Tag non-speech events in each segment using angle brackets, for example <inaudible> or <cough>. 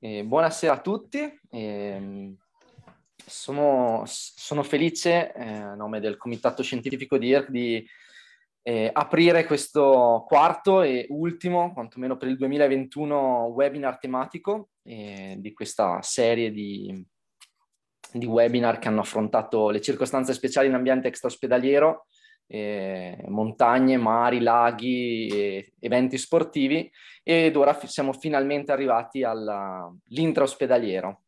Eh, buonasera a tutti, eh, sono, sono, felice eh, a nome del Comitato Scientifico di IRC di eh, aprire questo quarto e ultimo, quantomeno per il 2021, webinar tematico eh, di questa serie di, di, webinar che hanno affrontato le circostanze speciali in ambiente extraospedaliero eh, montagne, mari, laghi, eventi sportivi ed ora f- siamo finalmente arrivati all'intraospedaliero.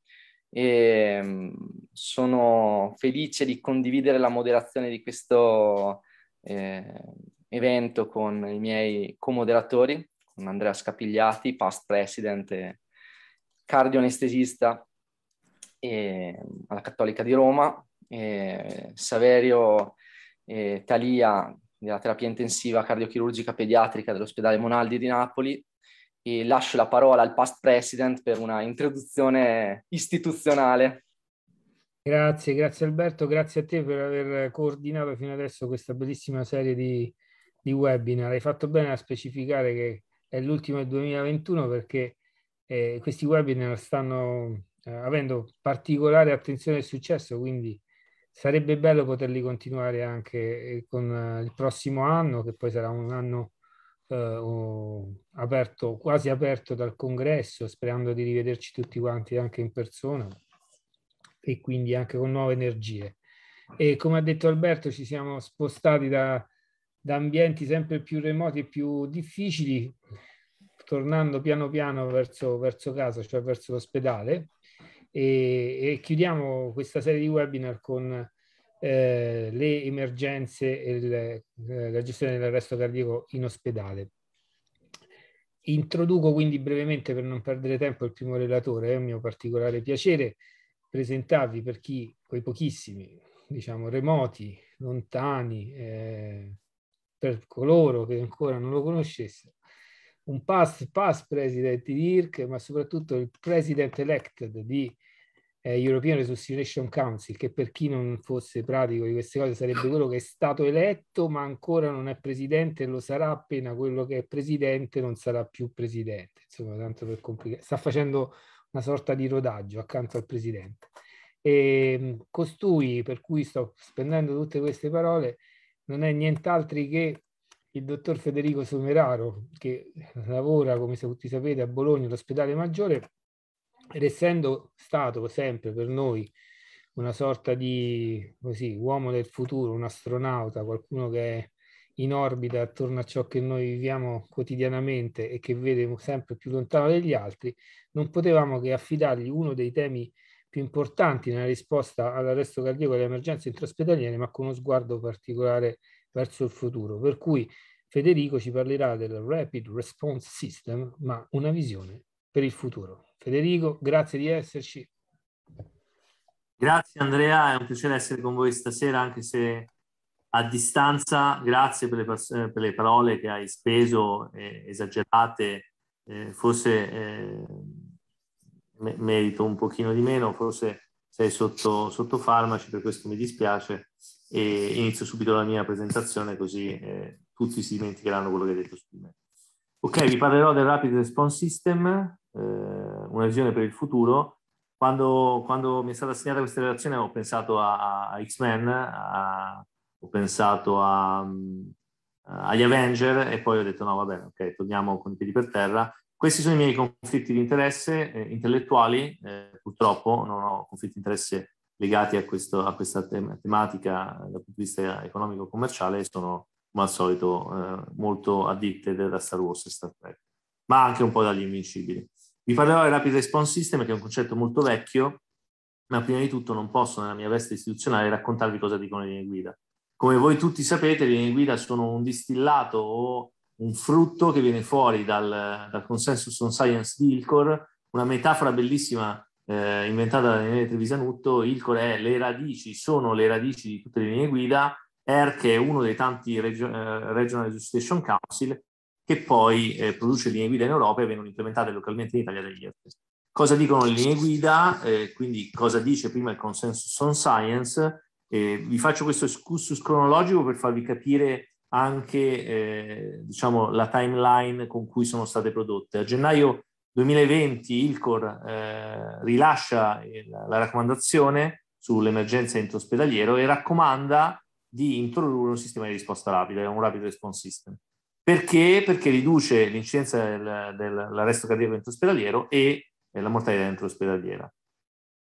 E, mm, sono felice di condividere la moderazione di questo eh, evento con i miei co-moderatori, con Andrea Scapigliati, past president e cardioanestesista alla Cattolica di Roma, Saverio eh, Talia della terapia intensiva cardiochirurgica pediatrica dell'ospedale Monaldi di Napoli e lascio la parola al past president per una introduzione istituzionale. Grazie, grazie Alberto, grazie a te per aver coordinato fino adesso questa bellissima serie di, di webinar. Hai fatto bene a specificare che è l'ultimo del 2021 perché eh, questi webinar stanno eh, avendo particolare attenzione e successo, quindi sarebbe bello poterli continuare anche eh, con eh, il prossimo anno, che poi sarà un anno eh, aperto, quasi aperto dal congresso, sperando di rivederci tutti quanti anche in persona e quindi anche con nuove energie. E come ha detto Alberto, ci siamo spostati da, da ambienti sempre più remoti e più difficili, tornando piano piano verso, verso casa, cioè verso l'ospedale e, e chiudiamo questa serie di webinar con eh, le emergenze e le, eh, la gestione dell'arresto cardiaco in ospedale. Introduco quindi brevemente, per non perdere tempo, il primo relatore. È un mio particolare piacere presentarvi per chi, quei pochissimi, diciamo, remoti, lontani, eh, per coloro che ancora non lo conoscessero, un past, past president di IRC, ma soprattutto il president elected di eh, European Resuscitation Council, che per chi non fosse pratico di queste cose sarebbe quello che è stato eletto, ma ancora non è presidente, lo sarà appena quello che è presidente non sarà più presidente. Insomma, tanto per complicare. Sta facendo una sorta di rodaggio accanto al presidente. E ehm, costui, per cui sto spendendo tutte queste parole, non è nient'altro che il dottor Federico Someraro, che lavora, come tutti sapete, a Bologna, all'ospedale maggiore, ed essendo stato sempre per noi una sorta di così, uomo del futuro, un astronauta, qualcuno che è in orbita attorno a ciò che noi viviamo quotidianamente e che vede sempre più lontano degli altri, non potevamo che affidargli uno dei temi più importanti nella risposta all'arresto cardiaco e alle emergenze intraospedaliere, ma con uno sguardo particolare verso il futuro. Per cui Federico ci parlerà del Rapid Response System, ma una visione per il futuro. Federico, grazie di esserci. Grazie Andrea, è un piacere essere con voi stasera, anche se a distanza. Grazie per le, per le parole che hai speso, eh, esagerate. Eh, forse eh, merito un pochino di meno, forse sei sotto, sotto, farmaci, per questo mi dispiace. E inizio subito la mia presentazione così eh, tutti si dimenticheranno quello che hai detto su di me. Ok, vi parlerò del Rapid Response System, eh, una visione per il futuro. Quando, quando, mi è stata assegnata questa relazione ho pensato a, a X-Men, ho pensato a, agli Avenger e poi ho detto no, va bene, ok, torniamo con i piedi per terra. Questi sono i miei conflitti di interesse eh, intellettuali, eh, purtroppo non ho conflitti di interesse legati a, questo, a questa tem- tematica dal punto di vista economico-commerciale, sono come al solito eh, molto addicted da Star Wars e Star Trek, ma anche un po' dagli Invincibili. Vi parlerò del Rapid Response System, che è un concetto molto vecchio, ma prima di tutto non posso, nella mia veste istituzionale, raccontarvi cosa dicono le linee guida. Come voi tutti sapete, le linee guida sono un distillato o un frutto che viene fuori dal, dal Consensus on Science di Ilcor, una metafora bellissima eh, inventata da Daniele Trevisanutto. Ilcor è le radici, sono le radici di tutte le linee guida ERC è uno dei tanti regio- eh, Regional Registration Council che poi eh, produce linee guida in Europa e vengono implementate localmente in Italia dagli ERC. Cosa dicono le linee guida? Eh, quindi cosa dice prima il Consensus on Science? vi faccio questo excursus cronologico per farvi capire anche eh, diciamo, la timeline con cui sono state prodotte. A gennaio 2020 Ilcor eh, rilascia il, la raccomandazione sull'emergenza intraospedaliero e raccomanda di introdurre un sistema di risposta rapida, un rapid response system. Perché? Perché riduce l'incidenza del, dell'arresto cardiaco intraospedaliero e la mortalità intraospedaliera.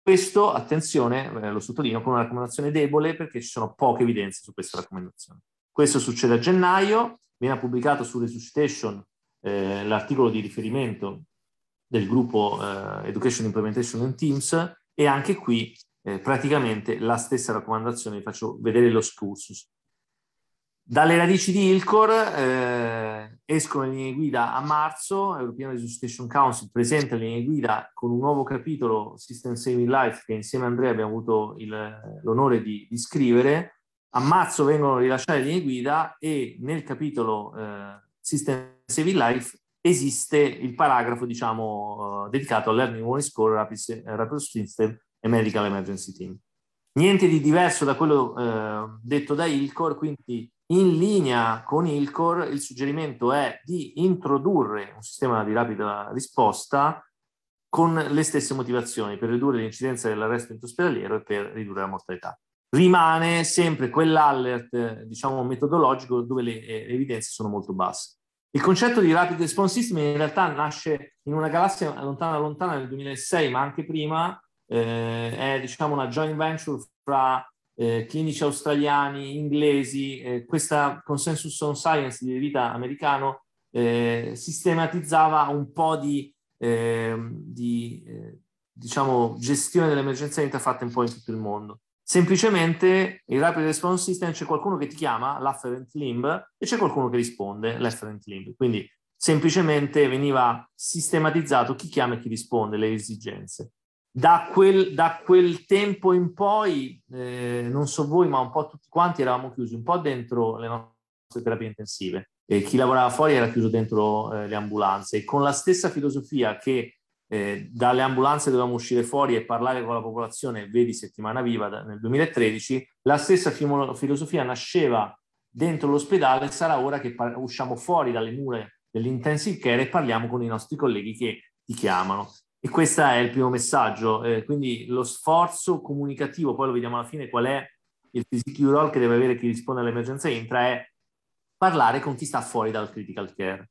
Questo, attenzione, eh, lo sottolineo, con una raccomandazione debole perché ci sono poche evidenze su questa raccomandazione. Questo succede a gennaio, viene pubblicato su Resuscitation eh, l'articolo di riferimento del gruppo eh, Education Implementation in Teams e anche qui eh, praticamente la stessa raccomandazione, vi faccio vedere lo scursus. Dalle radici di Ilcor eh, escono le linee guida a marzo, European Resuscitation Council presenta le linee guida con un nuovo capitolo System Saving Life che insieme a Andrea abbiamo avuto l'onore di, di, scrivere. A marzo vengono rilasciate le linee guida e nel capitolo eh, System Saving Life esiste il paragrafo diciamo, uh, dedicato al Learning Warning Score, Rapid, Rapid System e Medical Emergency Team. Niente di diverso da quello eh, detto da Ilcor, quindi in linea con Ilcor il suggerimento è di introdurre un sistema di rapida risposta con le stesse motivazioni per ridurre l'incidenza dell'arresto intraospedaliero e per ridurre la mortalità. Rimane sempre quell'alert, diciamo, metodologico dove le, le evidenze sono molto basse. Il concetto di Rapid Response System in realtà nasce in una galassia lontana lontana nel 2006, ma anche prima, eh, è diciamo una joint venture fra eh, clinici australiani, inglesi, eh, questa consensus on science di vita americano eh, sistematizzava un po' di, ehm, di eh, diciamo, gestione dell'emergenza fatta un po' in tutto il mondo. Semplicemente il Rapid Response System c'è qualcuno che ti chiama, l'afferent limb, e c'è qualcuno che risponde, l'afferent limb. Quindi semplicemente veniva sistematizzato chi chiama e chi risponde, le esigenze. Da quel, da quel tempo in poi, eh, non so voi, ma un po' tutti quanti eravamo chiusi un po' dentro le nostre terapie intensive. E chi lavorava fuori era chiuso dentro eh, le ambulanze. E con la stessa filosofia che eh, dalle ambulanze dovevamo uscire fuori e parlare con la popolazione, vedi Settimana Viva da, nel 2013, la stessa filosofia nasceva dentro l'ospedale, sarà ora che par- usciamo fuori dalle mura dell'intensive care e parliamo con i nostri colleghi che ti chiamano. E questo è il primo messaggio, eh, quindi lo sforzo comunicativo, poi lo vediamo alla fine qual è il physique role che deve avere chi risponde all'emergenza intra, è parlare con chi sta fuori dal critical care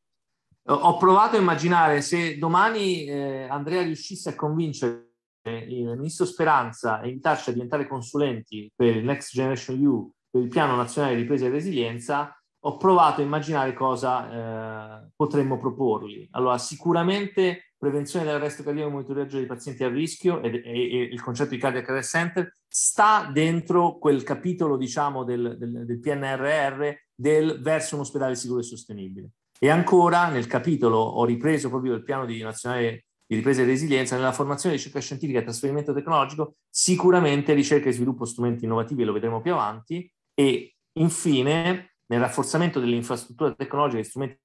ho provato a immaginare se domani eh, Andrea riuscisse a convincere il ministro Speranza a invitarci a diventare consulenti per il Next Generation EU, per il piano nazionale di ripresa e resilienza, ho provato a immaginare cosa eh, potremmo proporgli. Allora, sicuramente prevenzione dell'arresto cardiaco e monitoraggio dei pazienti a rischio e, e, e, il concetto di Cardiac Arrest Center sta dentro quel capitolo, diciamo, del, del, del PNRR del verso un ospedale sicuro e sostenibile. E ancora nel capitolo ho ripreso proprio il piano di nazionale di ripresa e resilienza, nella formazione di ricerca scientifica e trasferimento tecnologico, sicuramente ricerca e sviluppo strumenti innovativi, lo vedremo più avanti, e infine nel rafforzamento delle infrastrutture tecnologiche e strumenti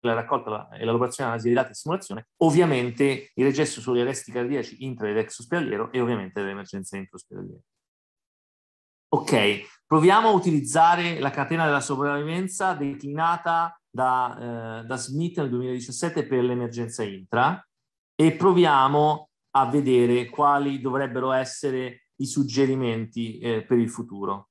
la raccolta e l'elaborazione analisi dei dati e simulazione, ovviamente il registro sugli arresti cardiaci intra ed ex ospedaliero e ovviamente delle emergenze intra-ospedaliere. Ok, proviamo a utilizzare la catena della sopravvivenza declinata da, eh, da Smith nel 2017 per l'emergenza intra e proviamo a vedere quali dovrebbero essere i suggerimenti eh, per il futuro.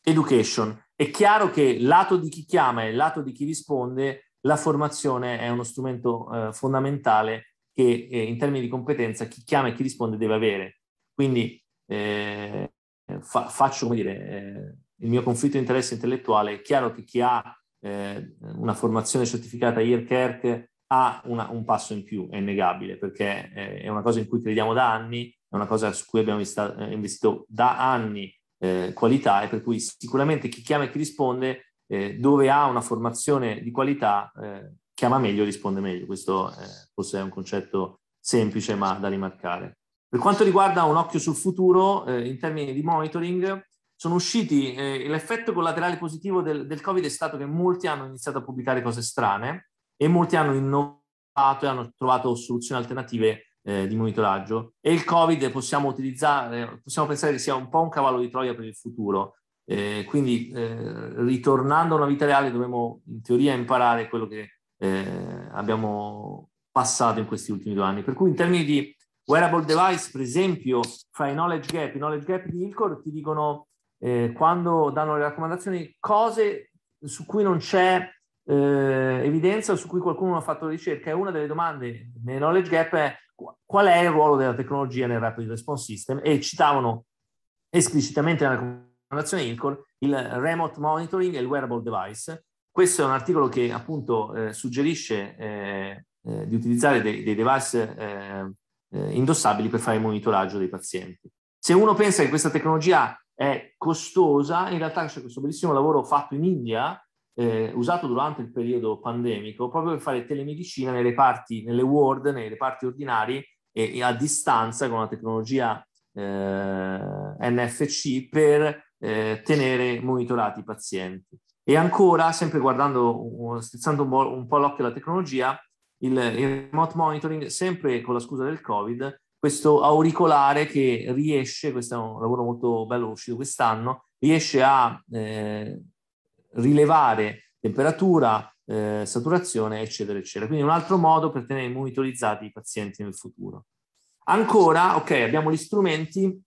Education. È chiaro che lato di chi chiama e lato di chi risponde, la formazione è uno strumento eh, fondamentale che eh, in termini di competenza chi chiama e chi risponde deve avere. Quindi eh, fa, faccio, come dire, eh, il mio conflitto di interesse intellettuale. È chiaro che chi ha eh, una formazione certificata IRCERC ha una, un passo in più, è innegabile, perché eh, è una cosa in cui crediamo da anni, è una cosa su cui abbiamo vista, eh, investito da anni eh, qualità e per cui sicuramente chi chiama e chi risponde, eh, dove ha una formazione di qualità, eh, chiama meglio e risponde meglio. Questo forse è un concetto semplice ma da rimarcare. Per quanto riguarda un occhio sul futuro, in termini di monitoring, sono usciti, eh, l'effetto collaterale positivo del, del, Covid è stato che molti hanno iniziato a pubblicare cose strane e molti hanno innovato e hanno trovato soluzioni alternative eh, di monitoraggio e il Covid possiamo utilizzare, possiamo pensare che sia un po' un cavallo di Troia per il futuro. Eh, quindi eh, ritornando a una vita reale dovremo in teoria imparare quello che eh, abbiamo passato in questi ultimi due anni. Per cui in termini di wearable device, per esempio, fra i knowledge gap, i knowledge gap di Ilcor ti dicono eh, quando danno le raccomandazioni cose su cui non c'è eh, evidenza o su cui qualcuno ha fatto ricerca. E una delle domande nei knowledge gap è qual è il ruolo della tecnologia nel rapid response system e citavano esplicitamente nella raccomandazione Ilcor il remote monitoring e il wearable device. Questo è un articolo che appunto eh, suggerisce eh, eh, di utilizzare dei, dei device eh, eh, indossabili per fare il monitoraggio dei pazienti. Se uno pensa che questa tecnologia è costosa, in realtà c'è questo bellissimo lavoro fatto in India, eh, usato durante il periodo pandemico, proprio per fare telemedicina nei reparti, nelle ward, nei reparti ordinari e, e a distanza con la tecnologia eh, NFC per eh, tenere monitorati i pazienti. E ancora, sempre guardando, stizzando un po', un po l'occhio alla tecnologia, il, il remote monitoring, sempre con la scusa del Covid, questo auricolare che riesce, questo è un lavoro molto bello uscito quest'anno, riesce a eh, rilevare temperatura, eh, saturazione, eccetera, eccetera. Quindi un altro modo per tenere monitorizzati i pazienti nel futuro. Ancora, ok, abbiamo gli strumenti,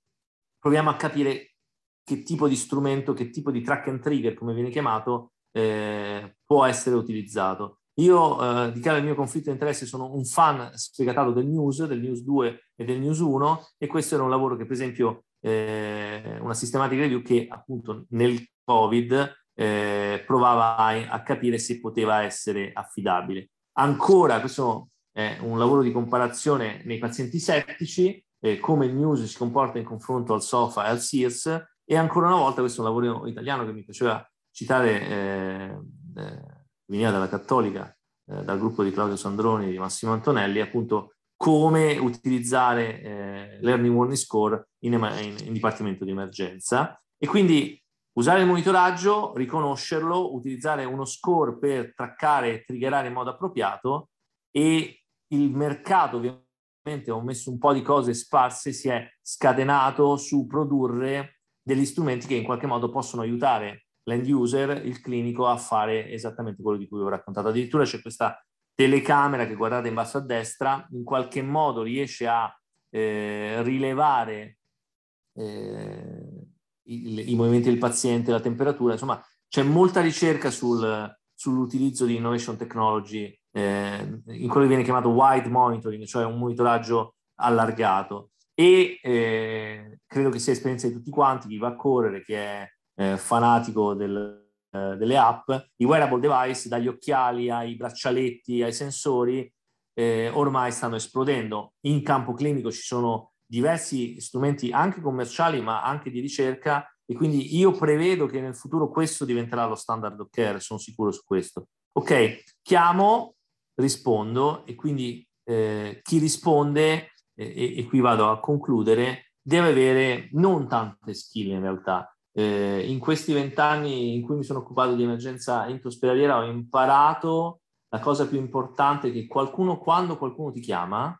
proviamo a capire che tipo di strumento, che tipo di track and trigger, come viene chiamato, eh, può essere utilizzato. Io, eh, dichiaro il mio conflitto di interesse, sono un fan sfegatato del news, del news 2 e del news 1 e questo era un lavoro che, per esempio, eh, una systematic review che appunto nel Covid eh, provava a, a, capire se poteva essere affidabile. Ancora, questo è un lavoro di comparazione nei pazienti settici, eh, come il news si comporta in confronto al SOFA e al SIRS, e ancora una volta questo è un lavoro italiano che mi piaceva citare, eh, eh, veniva dalla Cattolica, eh, dal gruppo di Claudio Sandroni e di Massimo Antonelli, appunto come utilizzare eh, l'Earning Warning Score in, in, in dipartimento di emergenza. E quindi usare il monitoraggio, riconoscerlo, utilizzare uno score per traccare e triggerare in modo appropriato e il mercato ovviamente ho messo un po' di cose sparse, si è scatenato su produrre degli strumenti che in qualche modo possono aiutare l'end user, il clinico, a fare esattamente quello di cui ho raccontato. Addirittura c'è questa telecamera che guardate in basso a destra, in qualche modo riesce a eh, rilevare eh, i, i, movimenti del paziente, la temperatura, insomma c'è molta ricerca sul, sull'utilizzo di innovation technology eh, in quello che viene chiamato wide monitoring, cioè un monitoraggio allargato e eh, credo che sia esperienza di tutti quanti, chi va a correre, che è eh, fanatico del, eh, delle app, i wearable device, dagli occhiali ai braccialetti, ai sensori, eh, ormai stanno esplodendo. In campo clinico ci sono diversi strumenti anche commerciali ma anche di ricerca e quindi io prevedo che nel futuro questo diventerà lo standard of care, sono sicuro su questo. Ok, chiamo, rispondo e quindi eh, chi risponde, eh, e qui vado a concludere, deve avere non tante skill in realtà. Eh, in questi vent'anni in cui mi sono occupato di emergenza intraospedaliera ho imparato la cosa più importante che qualcuno, quando qualcuno ti chiama,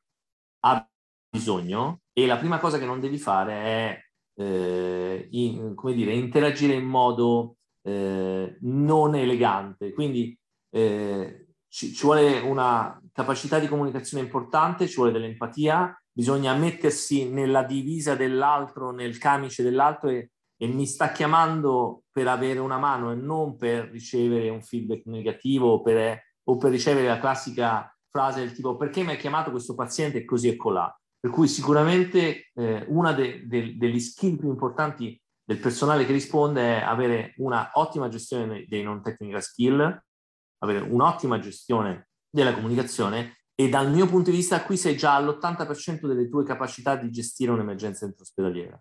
ha bisogno e la prima cosa che non devi fare è eh, in, come dire, interagire in modo eh, non elegante. Quindi eh, ci, ci, vuole una capacità di comunicazione importante, ci vuole dell'empatia, bisogna mettersi nella divisa dell'altro, nel camice dell'altro e, e mi sta chiamando per avere una mano e non per ricevere un feedback negativo o per, o per ricevere la classica frase del tipo perché mi ha chiamato questo paziente così e colà. Per cui sicuramente eh, una de, de, degli skill più importanti del personale che risponde è avere una ottima gestione dei non technical skill, avere un'ottima gestione della comunicazione e dal mio punto di vista qui sei già all'80% delle tue capacità di gestire un'emergenza intraospedaliera.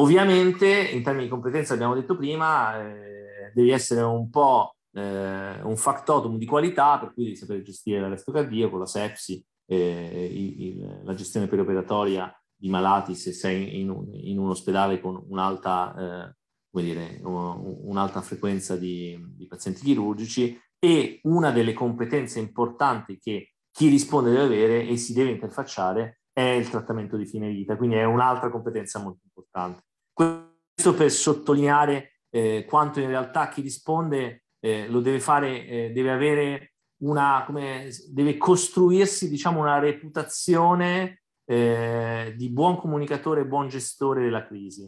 Ovviamente in termini di competenza abbiamo detto prima, eh, devi essere un po' eh, un factotum di qualità, per cui devi sapere gestire l'arresto cardiaco, la sepsi, eh, il, la gestione perioperatoria di malati se sei in un, in un ospedale con un'alta, eh, dire, un'alta frequenza di, di, pazienti chirurgici e una delle competenze importanti che chi risponde deve avere e si deve interfacciare è il trattamento di fine vita, quindi è un'altra competenza molto importante. Questo per sottolineare eh, quanto in realtà chi risponde eh, lo deve fare, eh, deve avere una, come, deve costruirsi diciamo, una reputazione eh, di buon comunicatore e buon gestore della crisi.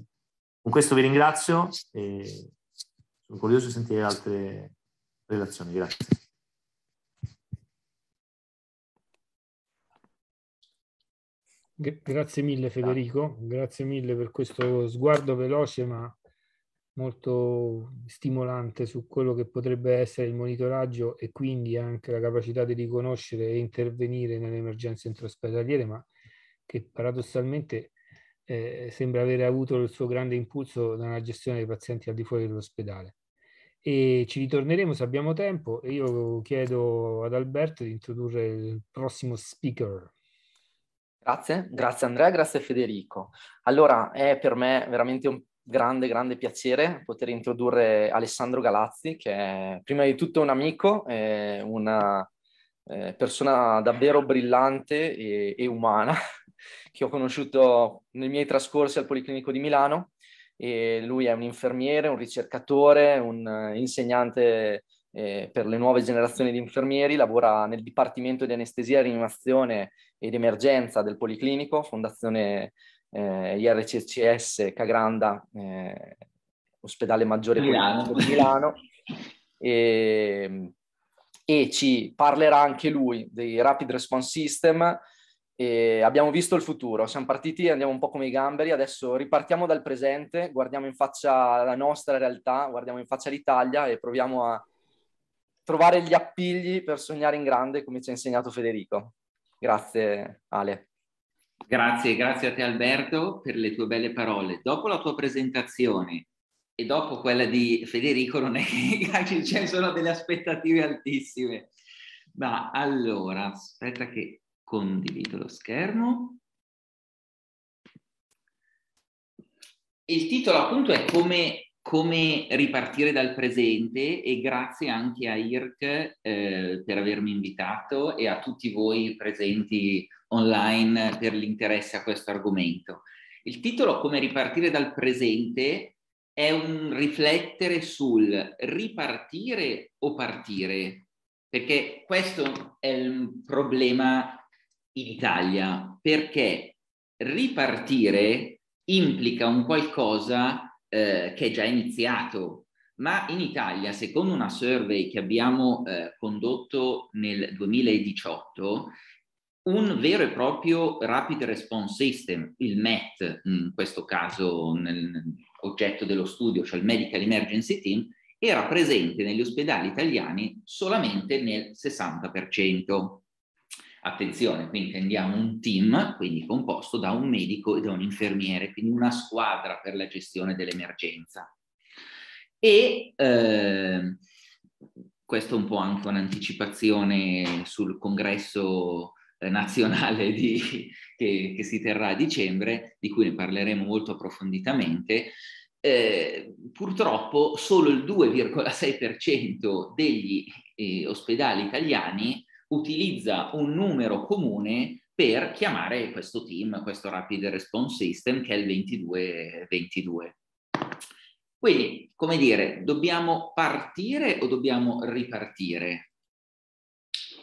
Con questo vi ringrazio e sono curioso di sentire altre relazioni. Grazie. Grazie mille Federico, grazie mille per questo sguardo veloce ma molto stimolante su quello che potrebbe essere il monitoraggio e quindi anche la capacità di riconoscere e intervenire nelle emergenze intraospedaliere, ma che paradossalmente eh, sembra avere avuto il suo grande impulso nella gestione dei pazienti al di fuori dell'ospedale. E ci ritorneremo se abbiamo tempo e io chiedo ad Alberto di introdurre il prossimo speaker. Grazie, grazie Andrea, grazie Federico. Allora, è per me veramente un grande, grande piacere poter introdurre Alessandro Galazzi, che è prima di tutto un amico, una eh, persona davvero brillante e, e, umana, <laughs> che ho conosciuto nei miei trascorsi al Policlinico di Milano. E lui è un infermiere, un ricercatore, un insegnante eh, per le nuove generazioni di infermieri, lavora nel Dipartimento di Anestesia, Rianimazione ed Emergenza del Policlinico, Fondazione eh, IRCCS Cagranda, eh, ospedale maggiore Milano. di Milano, e, e, ci parlerà anche lui dei Rapid Response System. Abbiamo visto il futuro, siamo partiti, andiamo un po' come i gamberi, adesso ripartiamo dal presente, guardiamo in faccia la nostra realtà, guardiamo in faccia l'Italia e proviamo a trovare gli appigli per sognare in grande, come ci ha insegnato Federico. Grazie Ale. Grazie, grazie a te Alberto per le tue belle parole. Dopo la tua presentazione e dopo quella di Federico non è che <laughs> ci sono delle aspettative altissime. Ma allora, aspetta che condivido lo schermo. Il titolo appunto è come, come ripartire dal presente e grazie anche a IRC eh, per avermi invitato e a tutti voi presenti online per l'interesse a questo argomento. Il titolo Come ripartire dal presente è un riflettere sul ripartire o partire, perché questo è il problema in Italia, perché ripartire implica un qualcosa eh, che è già iniziato, ma in Italia, secondo una survey che abbiamo eh, condotto nel 2018, un vero e proprio Rapid Response System, il MET in questo caso nell'oggetto dello studio, cioè il Medical Emergency Team, era presente negli ospedali italiani solamente nel 60%. Attenzione, qui intendiamo un team, quindi composto da un medico e da un infermiere, quindi una squadra per la gestione dell'emergenza. E eh, questo è un po' anche un'anticipazione sul congresso eh, nazionale di, che, che, si terrà a dicembre, di cui ne parleremo molto approfonditamente, eh, purtroppo solo il 2,6% degli eh, ospedali italiani utilizza un numero comune per chiamare questo team, questo Rapid Response System, che è il 2222. Quindi, come dire, dobbiamo partire o dobbiamo ripartire?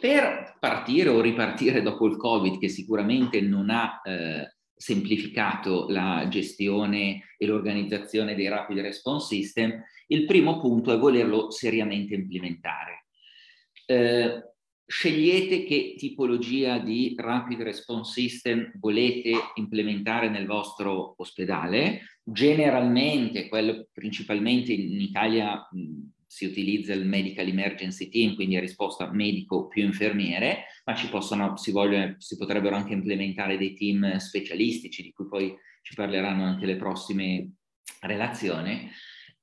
per partire o ripartire dopo il Covid, che sicuramente non ha eh, semplificato la gestione e l'organizzazione dei rapid response system, il primo punto è volerlo seriamente implementare. Eh, scegliete che tipologia di rapid response system volete implementare nel vostro ospedale. Generalmente, quello principalmente in Italia si utilizza il Medical Emergency Team, quindi a risposta medico più infermiere, ma ci possono, si, vogliono, si potrebbero anche implementare dei team specialistici, di cui poi ci parleranno anche le prossime relazioni.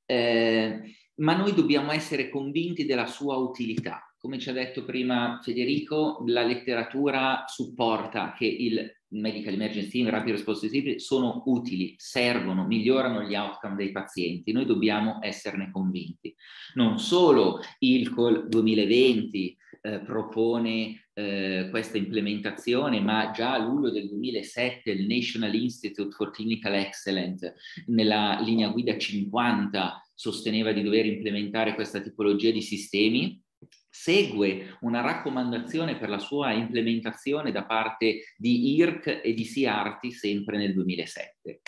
Eh, ma noi dobbiamo essere convinti della sua utilità. Come ci ha detto prima Federico, la letteratura supporta che il medical emergency team, rapid response team sono utili, servono, migliorano gli outcome dei pazienti. Noi dobbiamo esserne convinti. Non solo il COL 2020 eh, propone eh, questa implementazione, ma già a luglio del 2007 il National Institute for Clinical Excellence nella linea guida 50 sosteneva di dover implementare questa tipologia di sistemi segue una raccomandazione per la sua implementazione da parte di IRC e di SIARTI sempre nel 2007.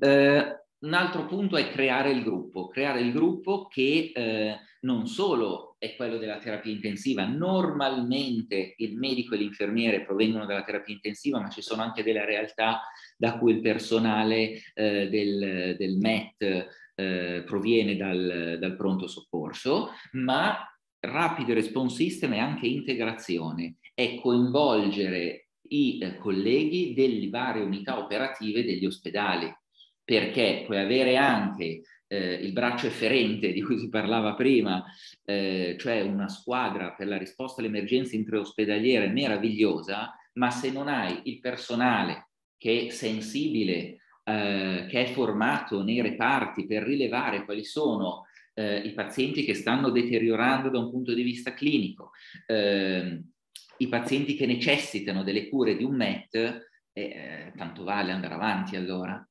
Eh, un altro punto è creare il gruppo, creare il gruppo che eh, non solo è quello della terapia intensiva, normalmente il medico e l'infermiere provengono dalla terapia intensiva, ma ci sono anche delle realtà da cui il personale eh, del, del, MET eh, proviene dal, dal pronto soccorso, ma Rapid Response System è anche integrazione, è coinvolgere i eh, colleghi delle varie unità operative degli ospedali perché puoi avere anche eh, il braccio efferente di cui si parlava prima, eh, cioè una squadra per la risposta alle emergenze intraospedaliere meravigliosa, ma se non hai il personale che è sensibile, eh, che è formato nei reparti per rilevare quali sono eh, i pazienti che stanno deteriorando da un punto di vista clinico, ehm, i pazienti che necessitano delle cure di un MET, eh, eh, tanto vale andare avanti allora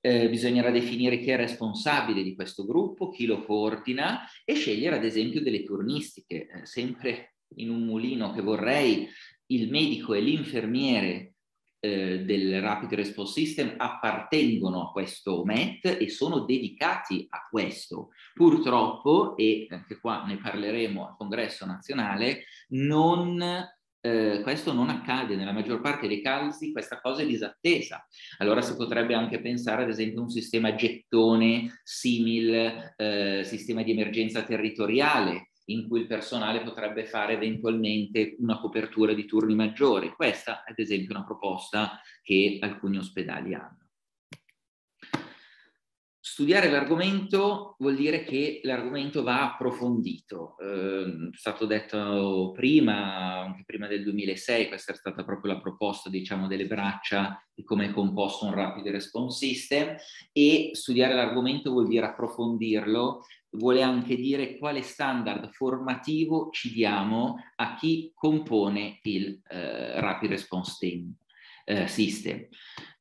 eh, bisognerà definire chi è responsabile di questo gruppo, chi lo coordina e scegliere ad esempio delle turnistiche. Eh, sempre in un mulino che vorrei, il medico e l'infermiere eh, del Rapid Response System appartengono a questo MET e sono dedicati a questo. Purtroppo, e anche qua ne parleremo al congresso nazionale, non eh, questo non accade, nella maggior parte dei casi questa cosa è disattesa. Allora si potrebbe anche pensare ad esempio a un sistema gettone simil, eh, sistema di emergenza territoriale, in cui il personale potrebbe fare eventualmente una copertura di turni maggiori. Questa ad esempio è una proposta che alcuni ospedali hanno. Studiare l'argomento vuol dire che l'argomento va approfondito. Eh, è stato detto prima, anche prima del 2006, questa è stata proprio la proposta, diciamo, delle braccia di come è composto un rapid response system e studiare l'argomento vuol dire approfondirlo, vuole anche dire quale standard formativo ci diamo a chi compone il eh, rapid response team, eh, system.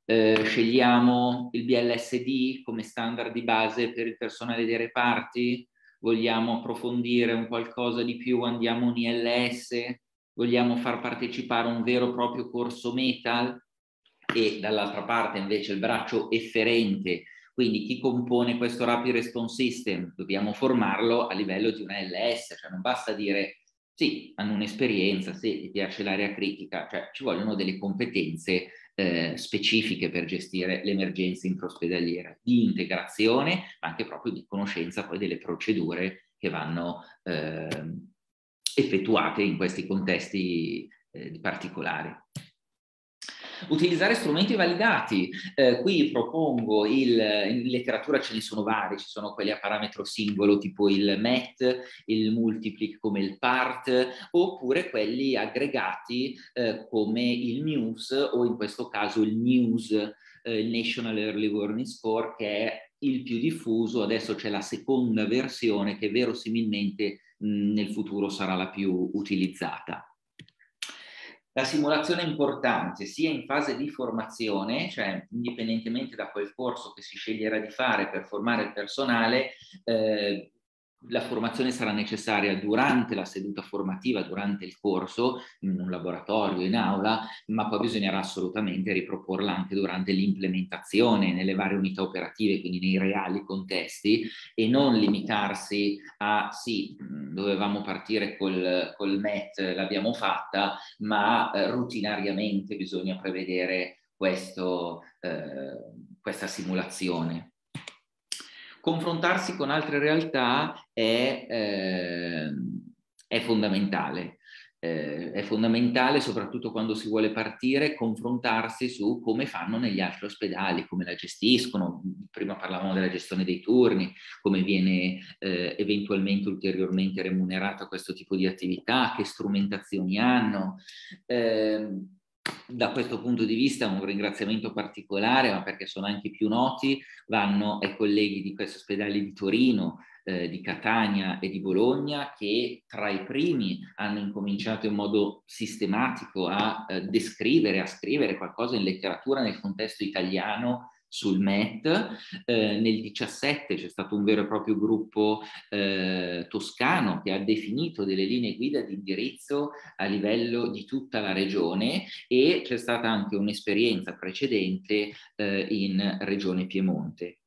Eh, scegliamo il BLSD come standard di base per il personale dei reparti, vogliamo approfondire un qualcosa di più, andiamo un ILS, vogliamo far partecipare un vero e proprio corso metal e dall'altra parte invece il braccio efferente, quindi chi compone questo Rapid Response System dobbiamo formarlo a livello di una LS, cioè non basta dire sì, hanno un'esperienza, sì, ti piace l'area critica, cioè ci vogliono delle competenze eh, specifiche per gestire l'emergenza intraospedaliera, di integrazione, ma anche proprio di conoscenza poi delle procedure che vanno eh, effettuate in questi contesti eh, particolari. Utilizzare strumenti validati. Eh, qui propongo il, in letteratura ce ne sono vari, ci sono quelli a parametro singolo tipo il MET, il multiplic come il PART, oppure quelli aggregati eh, come il NEWS o in questo caso il NEWS, eh, il National Early Warning Score, che è il più diffuso, adesso c'è la seconda versione che verosimilmente mh, nel futuro sarà la più utilizzata. La simulazione è importante sia in fase di formazione, cioè indipendentemente da quel corso che si sceglierà di fare per formare il personale, eh, la formazione sarà necessaria durante la seduta formativa, durante il corso, in un laboratorio, in aula, ma poi bisognerà assolutamente riproporla anche durante l'implementazione nelle varie unità operative, quindi nei reali contesti, e non limitarsi a sì, dovevamo partire col, col MET, l'abbiamo fatta, ma eh, rutinariamente bisogna prevedere questo, eh, questa simulazione confrontarsi con altre realtà è, eh, è fondamentale. Eh, è fondamentale soprattutto quando si vuole partire confrontarsi su come fanno negli altri ospedali, come la gestiscono. Prima parlavamo della gestione dei turni, come viene eh, eventualmente ulteriormente remunerata questo tipo di attività, che strumentazioni hanno. Eh, da questo punto di vista un ringraziamento particolare, ma perché sono anche più noti, vanno ai colleghi di questi ospedali di Torino, eh, di Catania e di Bologna che tra i primi hanno incominciato in modo sistematico a eh, descrivere, a scrivere qualcosa in letteratura nel contesto italiano sul MET. Eh, nel 17 c'è stato un vero e proprio gruppo eh, toscano che ha definito delle linee guida di indirizzo a livello di tutta la regione e c'è stata anche un'esperienza precedente eh, in Regione Piemonte.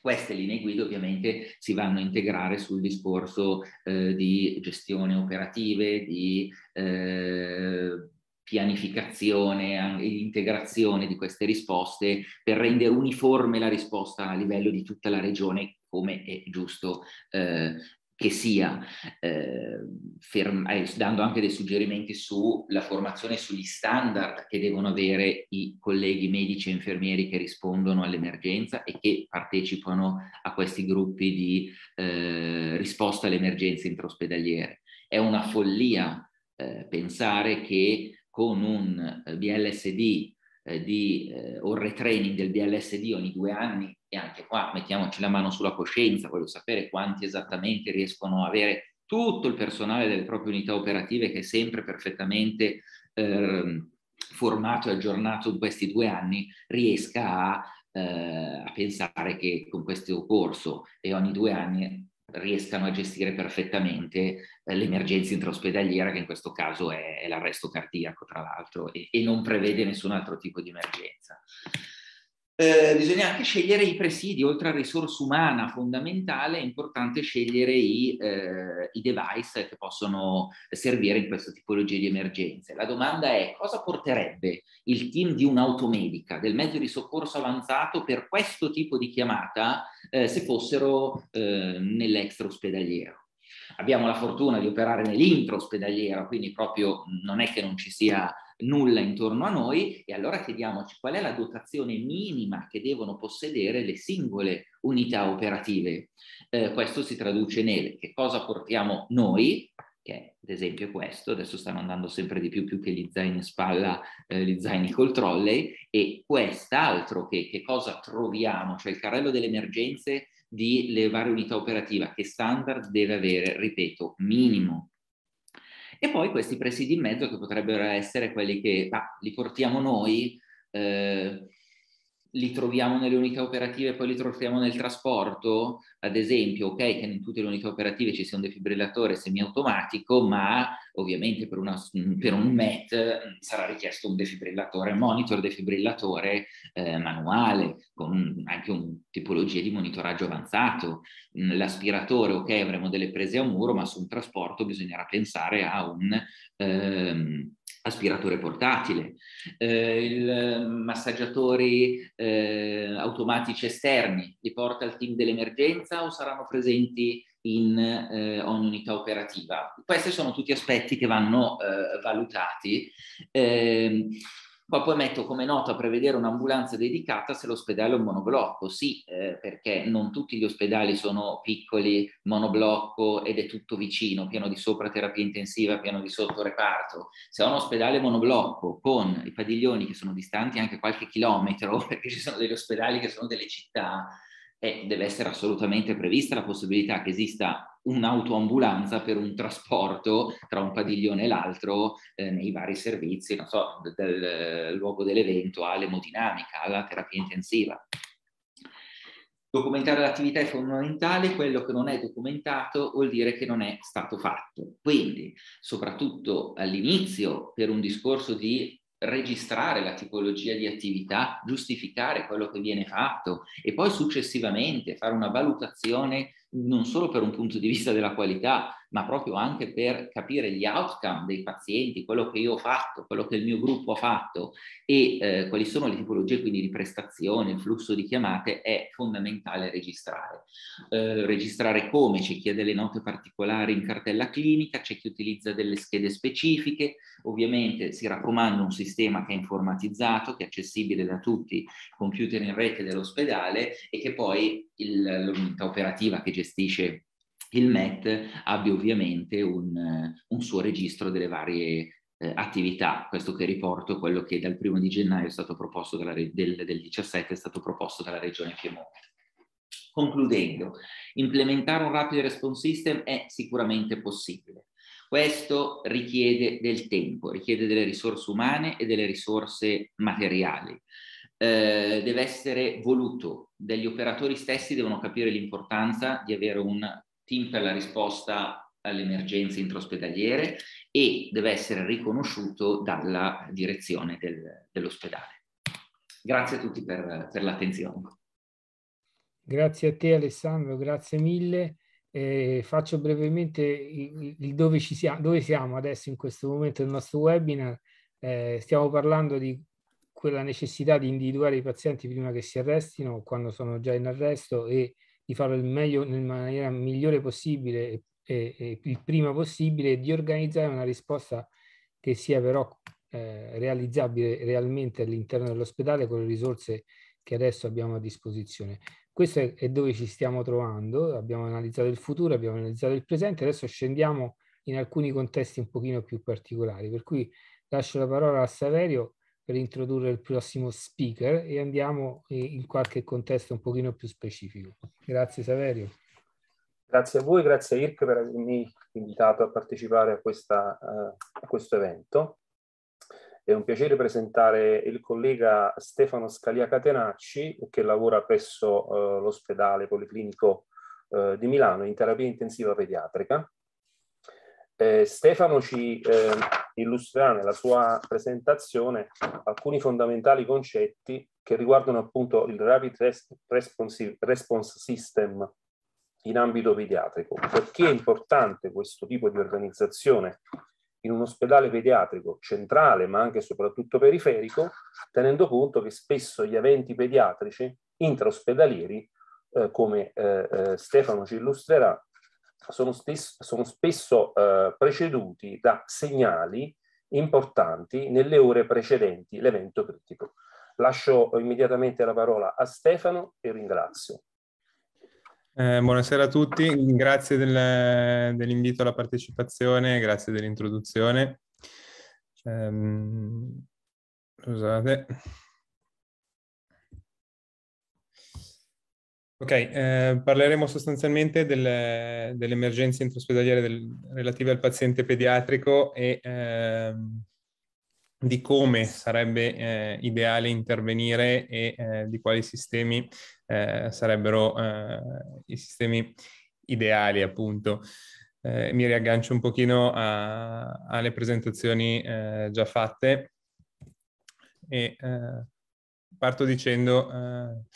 Queste linee guida ovviamente si vanno a integrare sul discorso eh, di gestione operative, di eh, pianificazione e integrazione di queste risposte per rendere uniforme la risposta a livello di tutta la regione come è giusto eh, che sia, eh, ferm- eh, dando anche dei suggerimenti sulla formazione sugli standard che devono avere i colleghi medici e infermieri che rispondono all'emergenza e che partecipano a questi gruppi di eh, risposta alle emergenze intraospedaliere. È una follia eh, pensare che con un eh, BLSD eh, di, eh, o retraining del BLSD ogni due anni e anche qua mettiamoci la mano sulla coscienza, voglio sapere quanti esattamente riescono a avere tutto il personale delle proprie unità operative che è sempre perfettamente eh, formato e aggiornato in questi due anni, riesca a, eh, a pensare che con questo corso e ogni due anni riescano a gestire perfettamente eh, l'emergenza intraospedaliera, che in questo caso è, è l'arresto cardiaco, tra l'altro, e, e, non prevede nessun altro tipo di emergenza. Eh, bisogna anche scegliere i presidi, oltre alla risorsa umana fondamentale, è importante scegliere i, eh, i, device che possono servire in questa tipologia di emergenze. La domanda è cosa porterebbe il team di un'automedica, del mezzo di soccorso avanzato per questo tipo di chiamata eh, se fossero eh, nell'extra ospedaliero? Abbiamo la fortuna di operare nell'intro ospedaliero, quindi proprio non è che non ci sia nulla intorno a noi e allora chiediamoci qual è la dotazione minima che devono possedere le singole unità operative. Eh, questo si traduce nel che cosa portiamo noi, che è ad esempio questo, adesso stanno andando sempre di più più che gli zaini in spalla, eh, gli zaini col trolley, e quest'altro che, che cosa troviamo, cioè il carrello delle emergenze di le varie unità operative, che standard deve avere, ripeto, minimo e poi questi presidi in mezzo che potrebbero essere quelli che ah, li portiamo noi, eh, li troviamo nelle unità operative e poi li troviamo nel trasporto, ad esempio, ok, che in tutte le unità operative ci sia un defibrillatore semiautomatico, ma ovviamente per, una, per un MET sarà richiesto un defibrillatore, monitor defibrillatore eh, manuale, con anche un tipologia di monitoraggio avanzato. L'aspiratore, ok, avremo delle prese a muro, ma su un trasporto bisognerà pensare a un... Ehm, aspiratore portatile, eh, il, massaggiatori eh, automatici esterni, li porta il team dell'emergenza o saranno presenti in eh, ogni unità operativa? Questi sono tutti aspetti che vanno eh, valutati. Eh, poi, poi metto come nota prevedere un'ambulanza dedicata se l'ospedale è un monoblocco. Sì, eh, perché non tutti gli ospedali sono piccoli, monoblocco ed è tutto vicino, pieno di sopra terapia intensiva, pieno di sotto reparto. Se ho un ospedale monoblocco con i padiglioni che sono distanti anche qualche chilometro, <laughs> perché ci sono degli ospedali che sono delle città, e deve essere assolutamente prevista la possibilità che esista un'autoambulanza per un trasporto tra un padiglione e l'altro eh, nei vari servizi, non so, del, del luogo dell'evento all'emodinamica, alla terapia intensiva. Documentare l'attività è fondamentale, quello che non è documentato vuol dire che non è stato fatto. Quindi, soprattutto all'inizio, per un discorso di registrare la tipologia di attività, giustificare quello che viene fatto e poi successivamente fare una valutazione non solo per un punto di vista della qualità, ma proprio anche per capire gli outcome dei pazienti, quello che io ho fatto, quello che il mio gruppo ha fatto e eh, quali sono le tipologie quindi di prestazione, il flusso di chiamate, è fondamentale registrare. Eh, registrare come? C'è chi ha delle note particolari in cartella clinica, c'è chi utilizza delle schede specifiche, ovviamente si raccomanda un sistema che è informatizzato, che è accessibile da tutti, computer in rete dell'ospedale e che poi l'unità operativa che gestisce il MET abbia ovviamente un, un suo registro delle varie eh, attività. Questo che riporto è quello che dal primo di gennaio è stato proposto dalla, del, del 17 è stato proposto dalla Regione Piemonte. Concludendo, implementare un rapid response system è sicuramente possibile. Questo richiede del tempo, richiede delle risorse umane e delle risorse materiali. eh, deve essere voluto, degli operatori stessi devono capire l'importanza di avere un team per la risposta alle emergenze intraospedaliere e deve essere riconosciuto dalla direzione del, dell'ospedale. Grazie a tutti per, per l'attenzione. Grazie a te Alessandro, grazie mille. Eh, faccio brevemente il, il dove, siamo, dove siamo adesso in questo momento del nostro webinar. Eh, stiamo parlando di quella necessità di individuare i pazienti prima che si arrestino, quando sono già in arresto e di farlo il meglio, nella maniera migliore possibile e, e, e il prima possibile di organizzare una risposta che sia però eh, realizzabile realmente all'interno dell'ospedale con le risorse che adesso abbiamo a disposizione. Questo è, è dove ci stiamo trovando, abbiamo analizzato il futuro, abbiamo analizzato il presente, adesso scendiamo in alcuni contesti un pochino più particolari, per cui lascio la parola a Saverio per introdurre il prossimo speaker e andiamo in qualche contesto un pochino più specifico. Grazie Saverio. Grazie a voi, grazie a IRC per avermi invitato a partecipare a, questa, uh, a questo evento. È un piacere presentare il collega Stefano Scalia Catenacci che lavora presso uh, l'ospedale policlinico uh, di Milano in terapia intensiva pediatrica. Eh, Stefano ci eh, illustrerà nella sua presentazione alcuni fondamentali concetti che riguardano appunto il Rapid Response System in ambito pediatrico. Perché è importante questo tipo di organizzazione in un ospedale pediatrico centrale ma anche e soprattutto periferico, tenendo conto che spesso gli eventi pediatrici intraospedalieri, eh, come eh, eh Stefano ci illustrerà, sono, stes- sono spesso eh, preceduti da segnali importanti nelle ore precedenti l'evento critico. Lascio immediatamente la parola a Stefano e ringrazio. Eh, buonasera a tutti, grazie del, dell'invito alla partecipazione, grazie dell'introduzione. Um, scusate. Ok, eh, parleremo sostanzialmente delle, delle emergenze intraospedaliere del, relative al paziente pediatrico e eh, di come sarebbe eh, ideale intervenire e eh, di quali sistemi eh, sarebbero eh, i sistemi ideali, appunto. mi riaggancio un pochino a, alle presentazioni già fatte e parto dicendo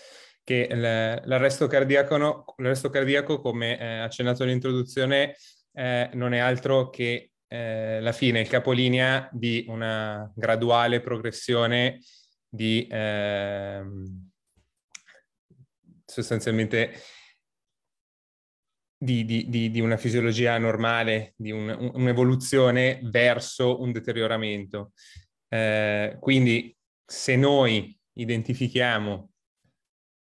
che l'arresto cardiaco, l'arresto cardiaco come eh, accennato nell'introduzione, eh, non è altro che eh, la fine, il capolinea di una graduale progressione di ehm, sostanzialmente di, di, di, di, una fisiologia normale, di un, un'evoluzione verso un deterioramento. Eh, quindi se noi identifichiamo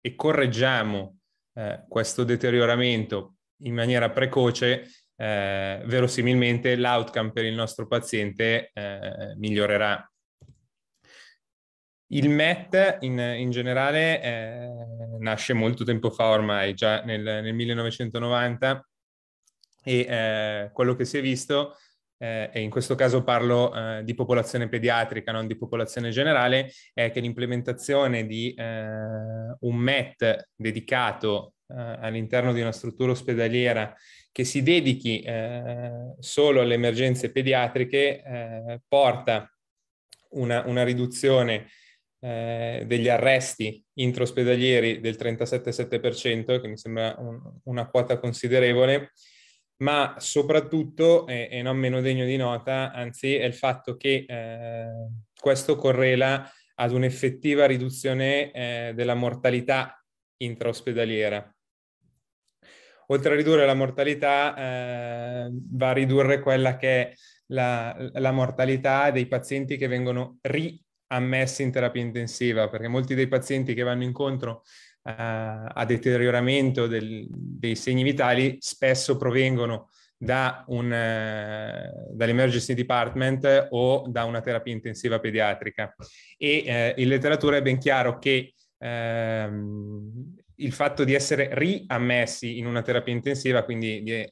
e correggiamo eh, questo deterioramento in maniera precoce, eh, verosimilmente l'outcome per il nostro paziente eh, migliorerà. Il MET in, in generale eh, nasce molto tempo fa ormai, già nel, nel 1990, e eh, quello che si è visto eh, e in questo caso parlo eh, di popolazione pediatrica, non di popolazione generale, è che l'implementazione di eh, un MET dedicato eh, all'interno di una struttura ospedaliera che si dedichi eh, solo alle emergenze pediatriche porta una, una riduzione degli arresti intraospedalieri del 37,7%, che mi sembra un, una quota considerevole, ma soprattutto, e, e, non meno degno di nota, anzi, è il fatto che eh, questo correla ad un'effettiva riduzione eh, della mortalità intraospedaliera. Oltre a ridurre la mortalità, eh, va a ridurre quella che è la, la mortalità dei pazienti che vengono riammessi in terapia intensiva, perché molti dei pazienti che vanno incontro a deterioramento del, dei segni vitali spesso provengono da un, uh, dall'emergency department o da una terapia intensiva pediatrica. E uh, in letteratura è ben chiaro che uh, il fatto di essere riammessi in una terapia intensiva, quindi di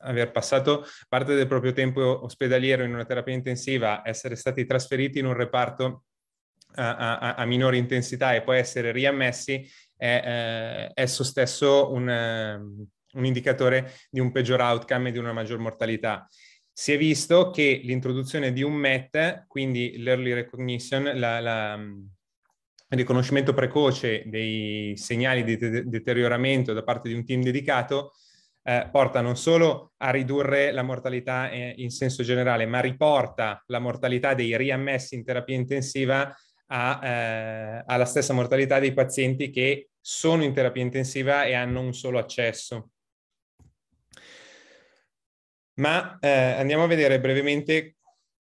aver passato parte del proprio tempo ospedaliero in una terapia intensiva, essere stati trasferiti in un reparto a, a, a minore intensità e poi essere riammessi è eh, esso stesso un, un indicatore di un peggior outcome e di una maggior mortalità. Si è visto che l'introduzione di un MET, quindi l'early recognition, la, la, il riconoscimento precoce dei segnali di de- deterioramento da parte di un team dedicato, eh, porta non solo a ridurre la mortalità eh, in senso generale, ma riporta la mortalità dei riammessi in terapia intensiva a, eh, alla stessa mortalità dei pazienti che sono in terapia intensiva e hanno un solo accesso. Ma eh, andiamo a vedere brevemente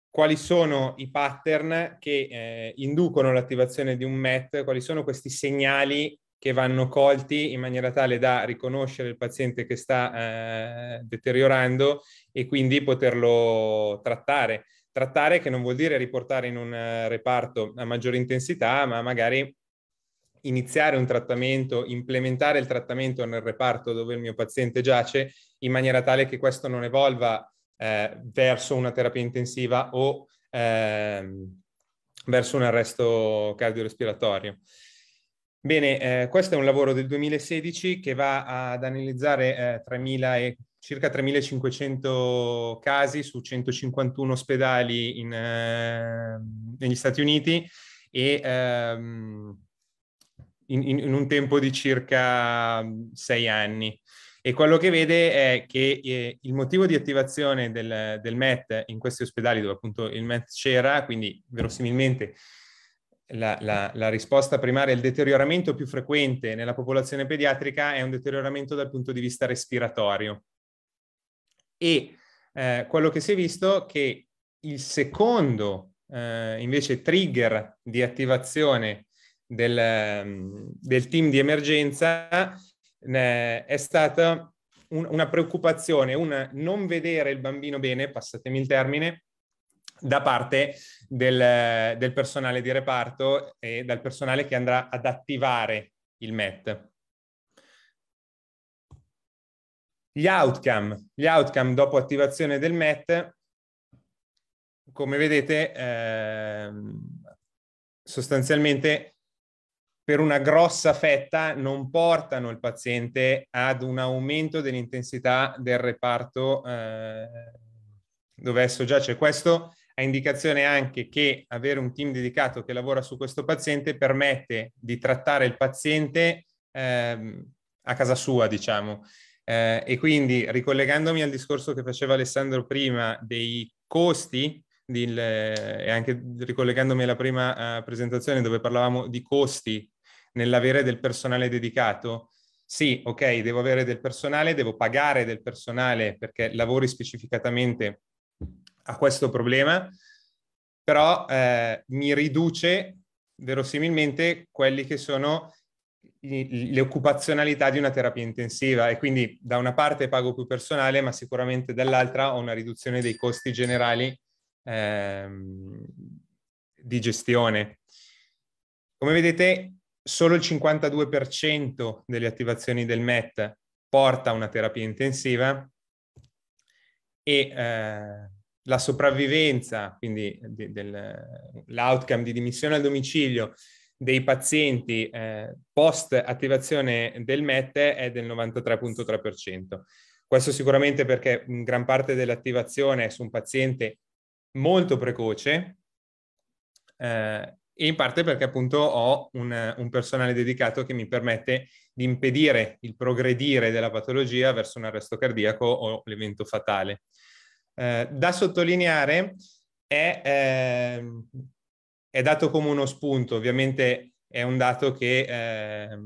quali sono i pattern che eh, inducono l'attivazione di un MET, quali sono questi segnali che vanno colti in maniera tale da riconoscere il paziente che sta eh, deteriorando e quindi poterlo trattare. Trattare che non vuol dire riportare in un uh, reparto a maggiore intensità, ma magari iniziare un trattamento, implementare il trattamento nel reparto dove il mio paziente giace in maniera tale che questo non evolva eh, verso una terapia intensiva o eh, verso un arresto cardiorespiratorio. Bene, eh, questo è un lavoro del 2016 che va ad analizzare 3.000 e circa 3.500 casi su 151 ospedali in, eh, negli Stati Uniti e ehm, in, in, un tempo di circa sei anni. E quello che vede è che eh, il motivo di attivazione del, del, MET in questi ospedali dove appunto il MET c'era, quindi verosimilmente la, la, la, risposta primaria, il deterioramento più frequente nella popolazione pediatrica è un deterioramento dal punto di vista respiratorio. E eh, quello che si è visto è che il secondo eh, invece trigger di attivazione del, del team di emergenza eh, è stata un, una preoccupazione, un non vedere il bambino bene, passatemi il termine, da parte del, del, personale di reparto e dal personale che andrà ad attivare il MET. Gli outcome, gli outcome dopo attivazione del MET, come vedete, eh, sostanzialmente per una grossa fetta non portano il paziente ad un aumento dell'intensità del reparto eh, dove esso giace. Questo ha indicazione anche che avere un team dedicato che lavora su questo paziente permette di trattare il paziente eh, a casa sua, diciamo. Eh, e quindi ricollegandomi al discorso che faceva Alessandro prima dei costi, di, e anche ricollegandomi alla prima uh, presentazione dove parlavamo di costi nell'avere del personale dedicato, sì, ok, devo avere del personale, devo pagare del personale perché lavori specificatamente a questo problema, però eh, mi riduce verosimilmente quelli che sono le occupazionalità di una terapia intensiva e quindi da una parte pago più personale, ma sicuramente dall'altra ho una riduzione dei costi generali ehm, di gestione. Come vedete, solo il 52% delle attivazioni del MET porta a una terapia intensiva e eh, la sopravvivenza, quindi l'outcome di dimissione al domicilio dei pazienti eh, post attivazione del MET è del 93.3%. Questo sicuramente perché gran parte dell'attivazione è su un paziente molto precoce eh, e in parte perché appunto ho un, un, personale dedicato che mi permette di impedire il progredire della patologia verso un arresto cardiaco o l'evento fatale. Eh, da sottolineare è, eh, è, dato come uno spunto, ovviamente è un dato che eh,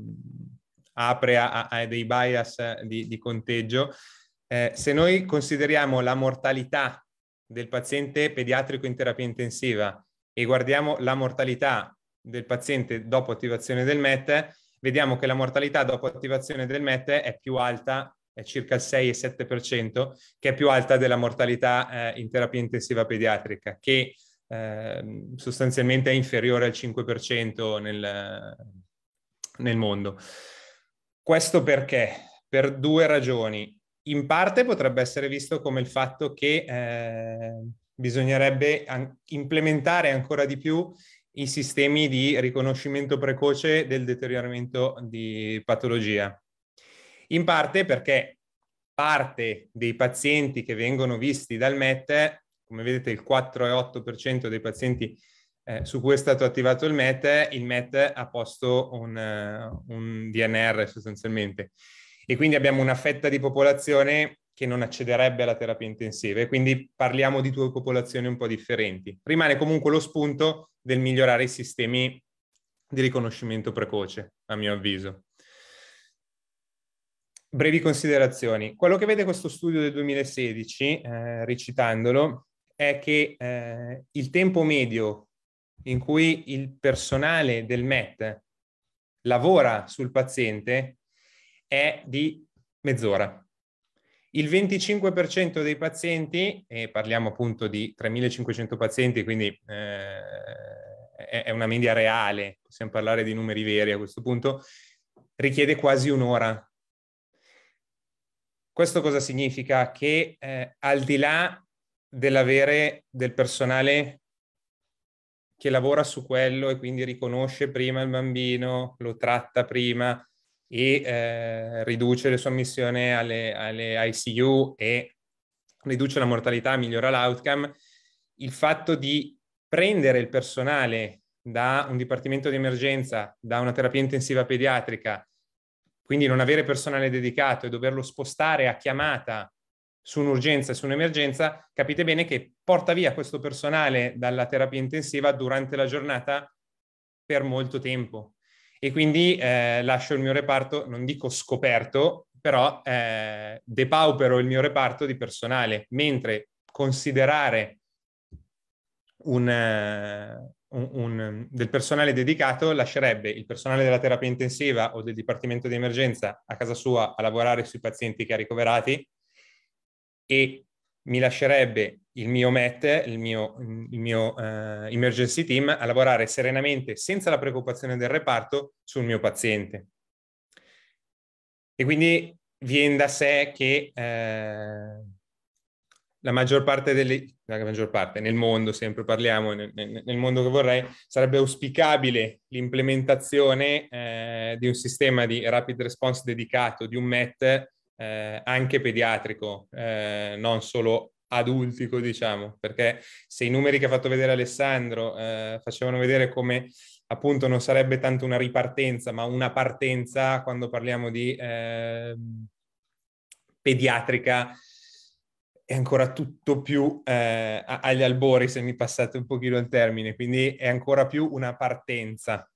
apre a, a, dei bias di, di conteggio. Eh, se noi consideriamo la mortalità del paziente pediatrico in terapia intensiva e guardiamo la mortalità del paziente dopo attivazione del MET, vediamo che la mortalità dopo attivazione del MET è più alta, è circa il 6-7%, che è più alta della mortalità eh, in terapia intensiva pediatrica, che eh, sostanzialmente è inferiore al 5% nel, nel mondo. Questo perché? Per due ragioni. In parte potrebbe essere visto come il fatto che eh, bisognerebbe an- implementare ancora di più i sistemi di riconoscimento precoce del deterioramento di patologia. In parte perché parte dei pazienti che vengono visti dal MET, come vedete il 4,8% dei pazienti eh, su cui è stato attivato il MET, il MET ha posto un, uh, un DNR sostanzialmente. E quindi abbiamo una fetta di popolazione che non accederebbe alla terapia intensiva e quindi parliamo di due popolazioni un po' differenti. Rimane comunque lo spunto del migliorare i sistemi di riconoscimento precoce, a mio avviso. Brevi considerazioni. Quello che vede questo studio del 2016, eh, recitandolo, è che eh, il tempo medio in cui il personale del MET lavora sul paziente è di mezz'ora. Il 25% dei pazienti, e parliamo appunto di 3.500 pazienti, quindi eh, è una media reale, possiamo parlare di numeri veri a questo punto, richiede quasi un'ora. Questo cosa significa? Che eh, al di là dell'avere del personale che lavora su quello e quindi riconosce prima il bambino, lo tratta prima, e eh, riduce le sue ammissioni alle, alle ICU e riduce la mortalità, migliora l'outcome, il fatto di prendere il personale da un dipartimento di emergenza, da una terapia intensiva pediatrica, quindi non avere personale dedicato e doverlo spostare a chiamata su un'urgenza e su un'emergenza, capite bene che porta via questo personale dalla terapia intensiva durante la giornata per molto tempo. E quindi eh, lascio il mio reparto, non dico scoperto, però eh, depaupero il mio reparto di personale, mentre considerare un, uh, un, un, del personale dedicato lascerebbe il personale della terapia intensiva o del dipartimento di emergenza a casa sua a lavorare sui pazienti che ha ricoverati e mi lascerebbe il mio MET, il mio, il mio uh, emergency team, a lavorare serenamente, senza la preoccupazione del reparto, sul mio paziente. E quindi viene da sé che eh, la maggior parte delle, la maggior parte, nel mondo sempre parliamo, nel, nel mondo che vorrei, sarebbe auspicabile l'implementazione eh, di un sistema di rapid response dedicato, di un MET eh, anche pediatrico, eh, non solo adultico, diciamo, perché se i numeri che ha fatto vedere Alessandro eh, facevano vedere come appunto non sarebbe tanto una ripartenza, ma una partenza quando parliamo di eh, pediatrica, è ancora tutto più eh, agli albori, se mi passate un pochino il termine, quindi è ancora più una partenza.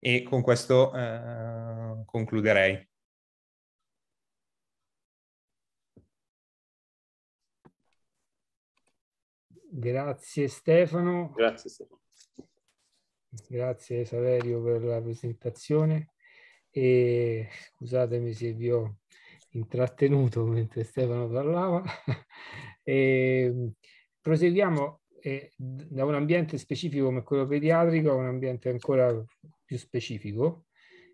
E con questo eh, concluderei. Grazie Stefano. Grazie Stefano. Grazie Saverio per la presentazione e scusatemi se vi ho intrattenuto mentre Stefano parlava. <laughs> e, proseguiamo eh, da un ambiente specifico come quello pediatrico a un ambiente ancora più specifico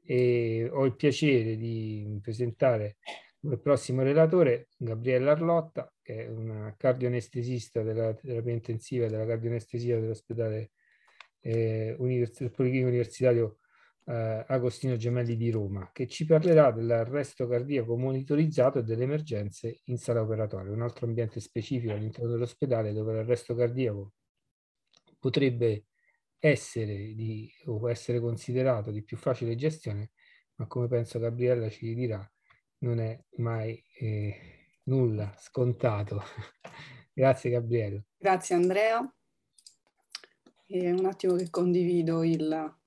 e ho il piacere di presentare il prossimo relatore, Gabriella Arlotta, che è una cardioanestesista della terapia intensiva della cardioanestesia dell'ospedale eh, univers- Policlinico Universitario eh, Agostino Gemelli di Roma, che ci parlerà dell'arresto cardiaco monitorizzato e delle emergenze in sala operatoria, un altro ambiente specifico all'interno dell'ospedale dove l'arresto cardiaco potrebbe essere di, o essere considerato di più facile gestione, ma come penso Gabriella ci dirà, non è mai eh, nulla scontato. <laughs> Grazie Gabriele. Grazie Andrea. E un attimo che condivido il lo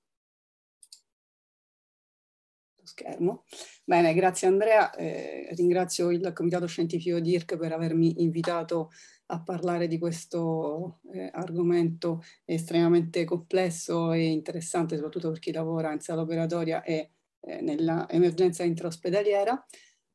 schermo. Bene, grazie Andrea. Eh, ringrazio il Comitato Scientifico di IRC per avermi invitato a parlare di questo eh, argomento estremamente complesso e interessante, soprattutto per chi lavora in sala operatoria e eh, nella emergenza intraospedaliera.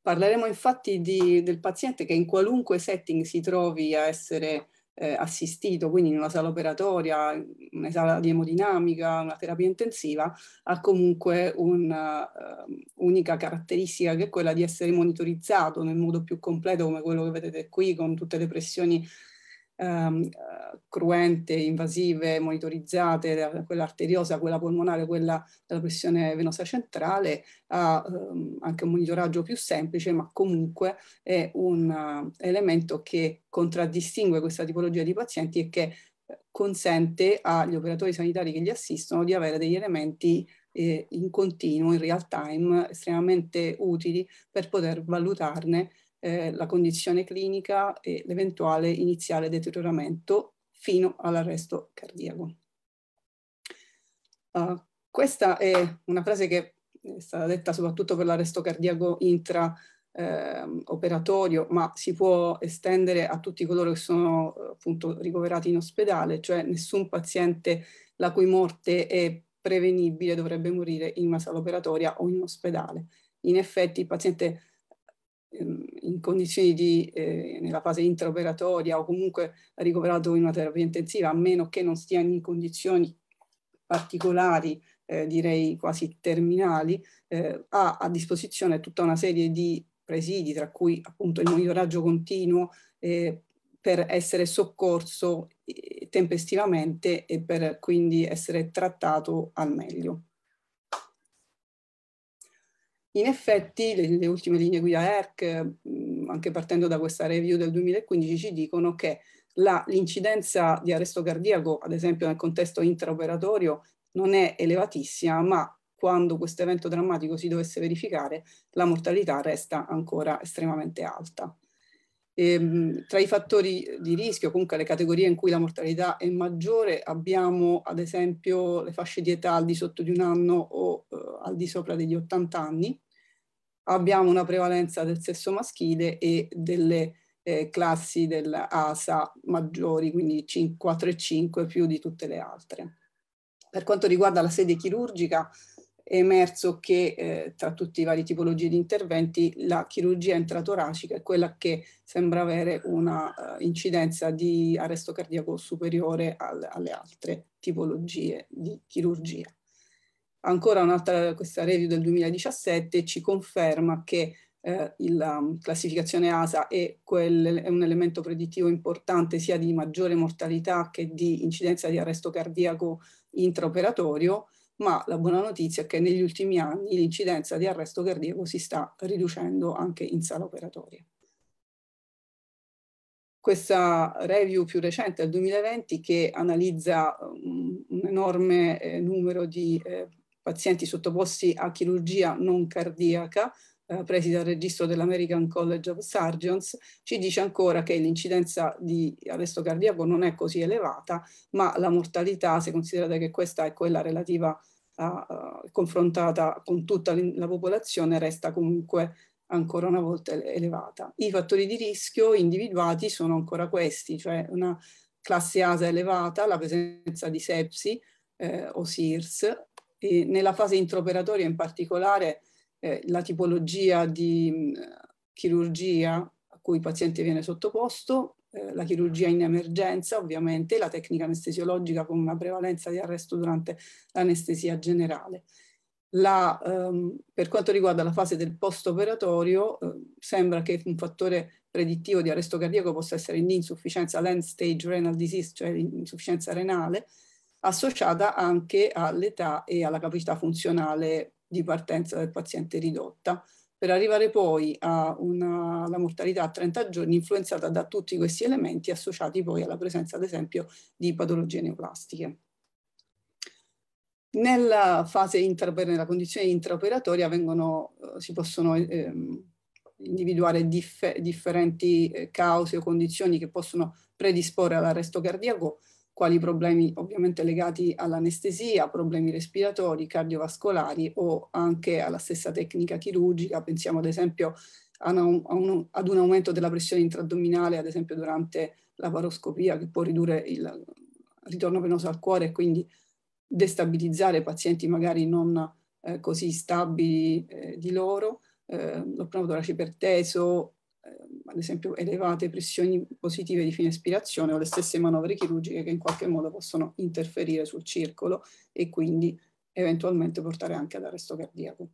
Parleremo infatti di, del paziente che in qualunque setting si trovi a essere eh, assistito, quindi in una sala operatoria, una sala di emodinamica, una terapia intensiva, ha comunque un'unica uh, caratteristica che è quella di essere monitorizzato nel modo più completo come quello che vedete qui con tutte le pressioni ehm, cruente, invasive, monitorizzate, quella arteriosa, quella polmonare, quella della pressione venosa centrale, ha ehm, anche un monitoraggio più semplice, ma comunque è un uh, elemento che contraddistingue questa tipologia di pazienti e che consente agli operatori sanitari che li assistono di avere degli elementi eh, in continuo, in real time, estremamente utili per poter valutarne eh, la condizione clinica e l'eventuale iniziale deterioramento fino all'arresto cardiaco. Uh, questa è una frase che è stata detta soprattutto per l'arresto cardiaco intra eh, operatorio, ma si può estendere a tutti coloro che sono appunto ricoverati in ospedale, cioè nessun paziente la cui morte è prevenibile dovrebbe morire in una sala operatoria o in ospedale. In effetti il paziente ehm, in condizioni di, eh, nella fase intraoperatoria o comunque ricoverato in una terapia intensiva, a meno che non stia in condizioni particolari, eh, direi quasi terminali, eh, ha a disposizione tutta una serie di presidi, tra cui appunto il monitoraggio continuo eh, per essere soccorso eh, tempestivamente e per quindi essere trattato al meglio. In effetti le, le ultime linee guida ERC, anche partendo da questa review del 2015, ci dicono che l'incidenza di arresto cardiaco, ad esempio nel contesto intraoperatorio, non è elevatissima, ma quando questo evento drammatico si dovesse verificare, la mortalità resta ancora estremamente alta. Ehm, tra i fattori di rischio, comunque le categorie in cui la mortalità è maggiore, abbiamo ad esempio le fasce di età al di sotto di un anno o eh, al di sopra degli 80 anni, abbiamo una prevalenza del sesso maschile e delle eh, classi dell'ASA maggiori, quindi 4 e 5 più di tutte le altre. Per quanto riguarda la sede chirurgica, è emerso che eh, tra tutte i vari tipologie di interventi la chirurgia intratoracica è quella che sembra avere una uh, incidenza di arresto cardiaco superiore al, alle altre tipologie di chirurgia. Ancora un'altra, questa review del 2017 ci conferma che eh, la classificazione ASA è, quel, è, un elemento predittivo importante sia di maggiore mortalità che di incidenza di arresto cardiaco intraoperatorio ma la buona notizia è che negli ultimi anni l'incidenza di arresto cardiaco si sta riducendo anche in sala operatoria. Questa review più recente del 2020 che analizza um, un enorme eh, numero di eh, pazienti sottoposti a chirurgia non cardiaca eh, presi dal registro dell'American College of Surgeons, ci dice ancora che l'incidenza di arresto cardiaco non è così elevata, ma la mortalità, se considerate che questa è quella relativa uh, confrontata con tutta la popolazione, resta comunque ancora una volta elevata. I fattori di rischio individuati sono ancora questi, cioè una classe ASA elevata, la presenza di sepsi eh, o SIRS, e nella fase intraoperatoria in particolare eh, la tipologia di mh, chirurgia a cui il paziente viene sottoposto, eh, la chirurgia in emergenza ovviamente, la tecnica anestesiologica con una prevalenza di arresto durante l'anestesia generale. La, ehm, per quanto riguarda la fase del post-operatorio, eh, sembra che un fattore predittivo di arresto cardiaco possa essere l'insufficienza land stage renal disease, cioè l'insufficienza renale, associata anche all'età e alla capacità funzionale di partenza del paziente ridotta per arrivare poi alla mortalità a 30 giorni influenzata da tutti questi elementi associati poi alla presenza ad esempio di patologie neoplastiche. Nella fase intra, nella condizione intraoperatoria vengono, eh, si possono ehm, individuare dif differenti eh, cause o condizioni che possono predisporre all'arresto cardiaco quali problemi ovviamente legati all'anestesia, problemi respiratori, cardiovascolari o anche alla stessa tecnica chirurgica. Pensiamo ad esempio a un, a un, ad un aumento della pressione intraaddominale, ad esempio durante la paroscopia, che può ridurre il ritorno venoso al cuore e quindi destabilizzare pazienti magari non eh, così stabili eh, di loro. Eh, lo pneumotorace iperteso, ad esempio elevate pressioni positive di fine ispirazione o le stesse manovre chirurgiche che in qualche modo possono interferire sul circolo e quindi eventualmente portare anche ad arresto cardiaco.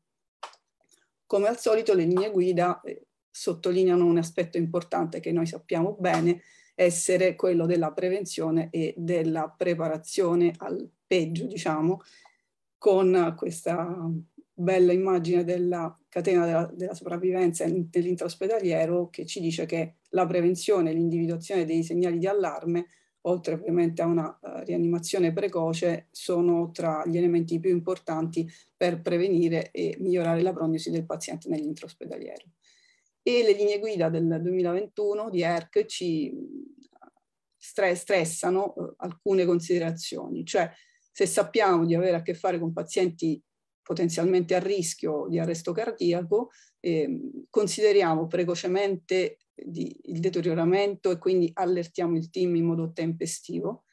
Come al solito le linee guida eh, sottolineano un aspetto importante che noi sappiamo bene essere quello della prevenzione e della preparazione al peggio, diciamo, con questa bella immagine della catena della, della sopravvivenza dell'intraospedaliero che ci dice che la prevenzione e l'individuazione dei segnali di allarme, oltre ovviamente a una uh, rianimazione precoce, sono tra gli elementi più importanti per prevenire e migliorare la prognosi del paziente nell'intraospedaliero. E le linee guida del 2021 di ERC ci stressano uh, alcune considerazioni, cioè se sappiamo di avere a che fare con pazienti potenzialmente a rischio di arresto cardiaco, eh, consideriamo precocemente di, il deterioramento e quindi allertiamo il team in modo tempestivo.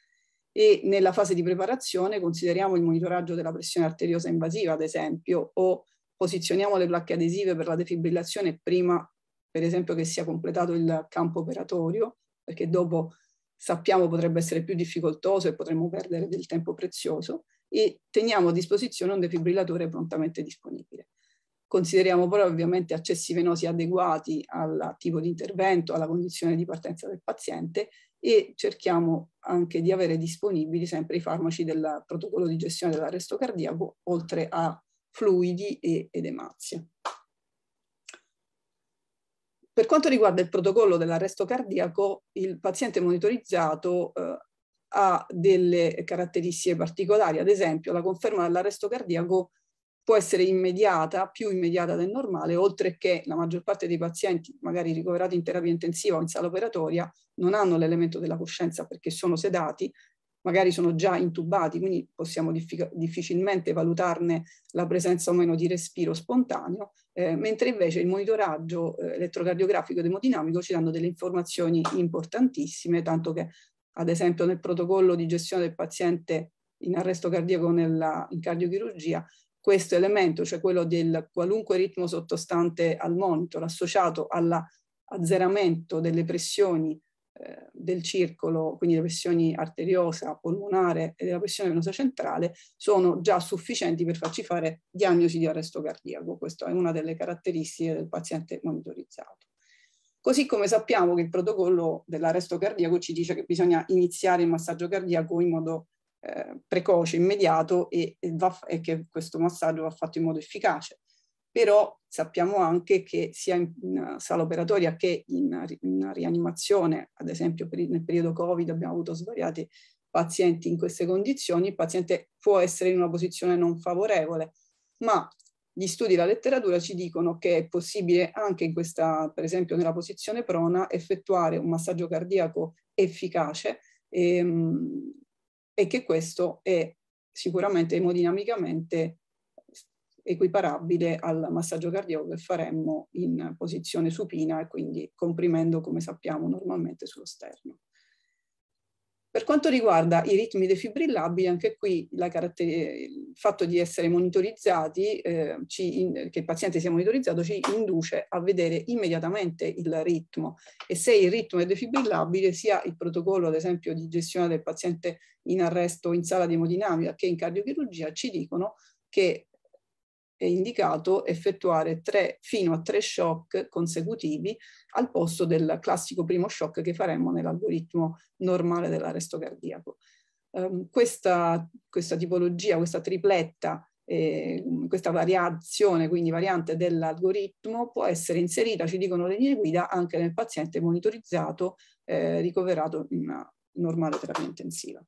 E nella fase di preparazione consideriamo il monitoraggio della pressione arteriosa invasiva, ad esempio, o posizioniamo le placche adesive per la defibrillazione prima, per esempio, che sia completato il campo operatorio, perché dopo sappiamo potrebbe essere più difficoltoso e potremmo perdere del tempo prezioso e teniamo a disposizione un defibrillatore prontamente disponibile. Consideriamo però ovviamente accessi venosi adeguati al tipo di intervento, alla condizione di partenza del paziente e cerchiamo anche di avere disponibili sempre i farmaci del protocollo di gestione dell'arresto cardiaco, oltre a fluidi e edemazia. Per quanto riguarda il protocollo dell'arresto cardiaco, il paziente monitorizzato eh, ha delle caratteristiche particolari, ad esempio la conferma dell'arresto cardiaco può essere immediata, più immediata del normale, oltre che la maggior parte dei pazienti, magari ricoverati in terapia intensiva o in sala operatoria, non hanno l'elemento della coscienza perché sono sedati, magari sono già intubati, quindi possiamo diffi- difficilmente valutarne la presenza o meno di respiro spontaneo, eh, mentre invece il monitoraggio eh, elettrocardiografico ed emodinamico ci danno delle informazioni importantissime, tanto che ad esempio nel protocollo di gestione del paziente in arresto cardiaco nella, in cardiochirurgia, questo elemento, cioè quello del qualunque ritmo sottostante al monitor associato all'azzeramento delle pressioni eh, del circolo, quindi le pressioni arteriosa, polmonare e della pressione venosa centrale, sono già sufficienti per farci fare diagnosi di arresto cardiaco. Questa è una delle caratteristiche del paziente monitorizzato. Così come sappiamo che il protocollo dell'arresto cardiaco ci dice che bisogna iniziare il massaggio cardiaco in modo eh, precoce, immediato e, e, va, e, che questo massaggio va fatto in modo efficace. Però sappiamo anche che sia in, in sala operatoria che in, in, rianimazione, ad esempio per, nel periodo Covid abbiamo avuto svariati pazienti in queste condizioni, il paziente può essere in una posizione non favorevole, ma gli studi e la letteratura ci dicono che è possibile anche in questa, per esempio nella posizione prona, effettuare un massaggio cardiaco efficace e, ehm, e che questo è sicuramente emodinamicamente equiparabile al massaggio cardiaco che faremmo in posizione supina e quindi comprimendo come sappiamo normalmente sullo sterno. Quanto riguarda i ritmi defibrillabili, anche qui il fatto di essere monitorizzati, eh, in, che il paziente sia monitorizzato, ci induce a vedere immediatamente il ritmo. E se il ritmo è defibrillabile, sia il protocollo, ad esempio, di gestione del paziente in arresto in sala di emodinamica che in cardiochirurgia ci dicono che è indicato effettuare tre, fino a tre shock consecutivi al posto del classico primo shock che faremmo nell'algoritmo normale dell'arresto cardiaco. Um, questa, questa, tipologia, questa tripletta, eh, questa variazione, quindi variante dell'algoritmo, può essere inserita, ci dicono le linee guida, anche nel paziente monitorizzato eh, ricoverato in una normale terapia intensiva.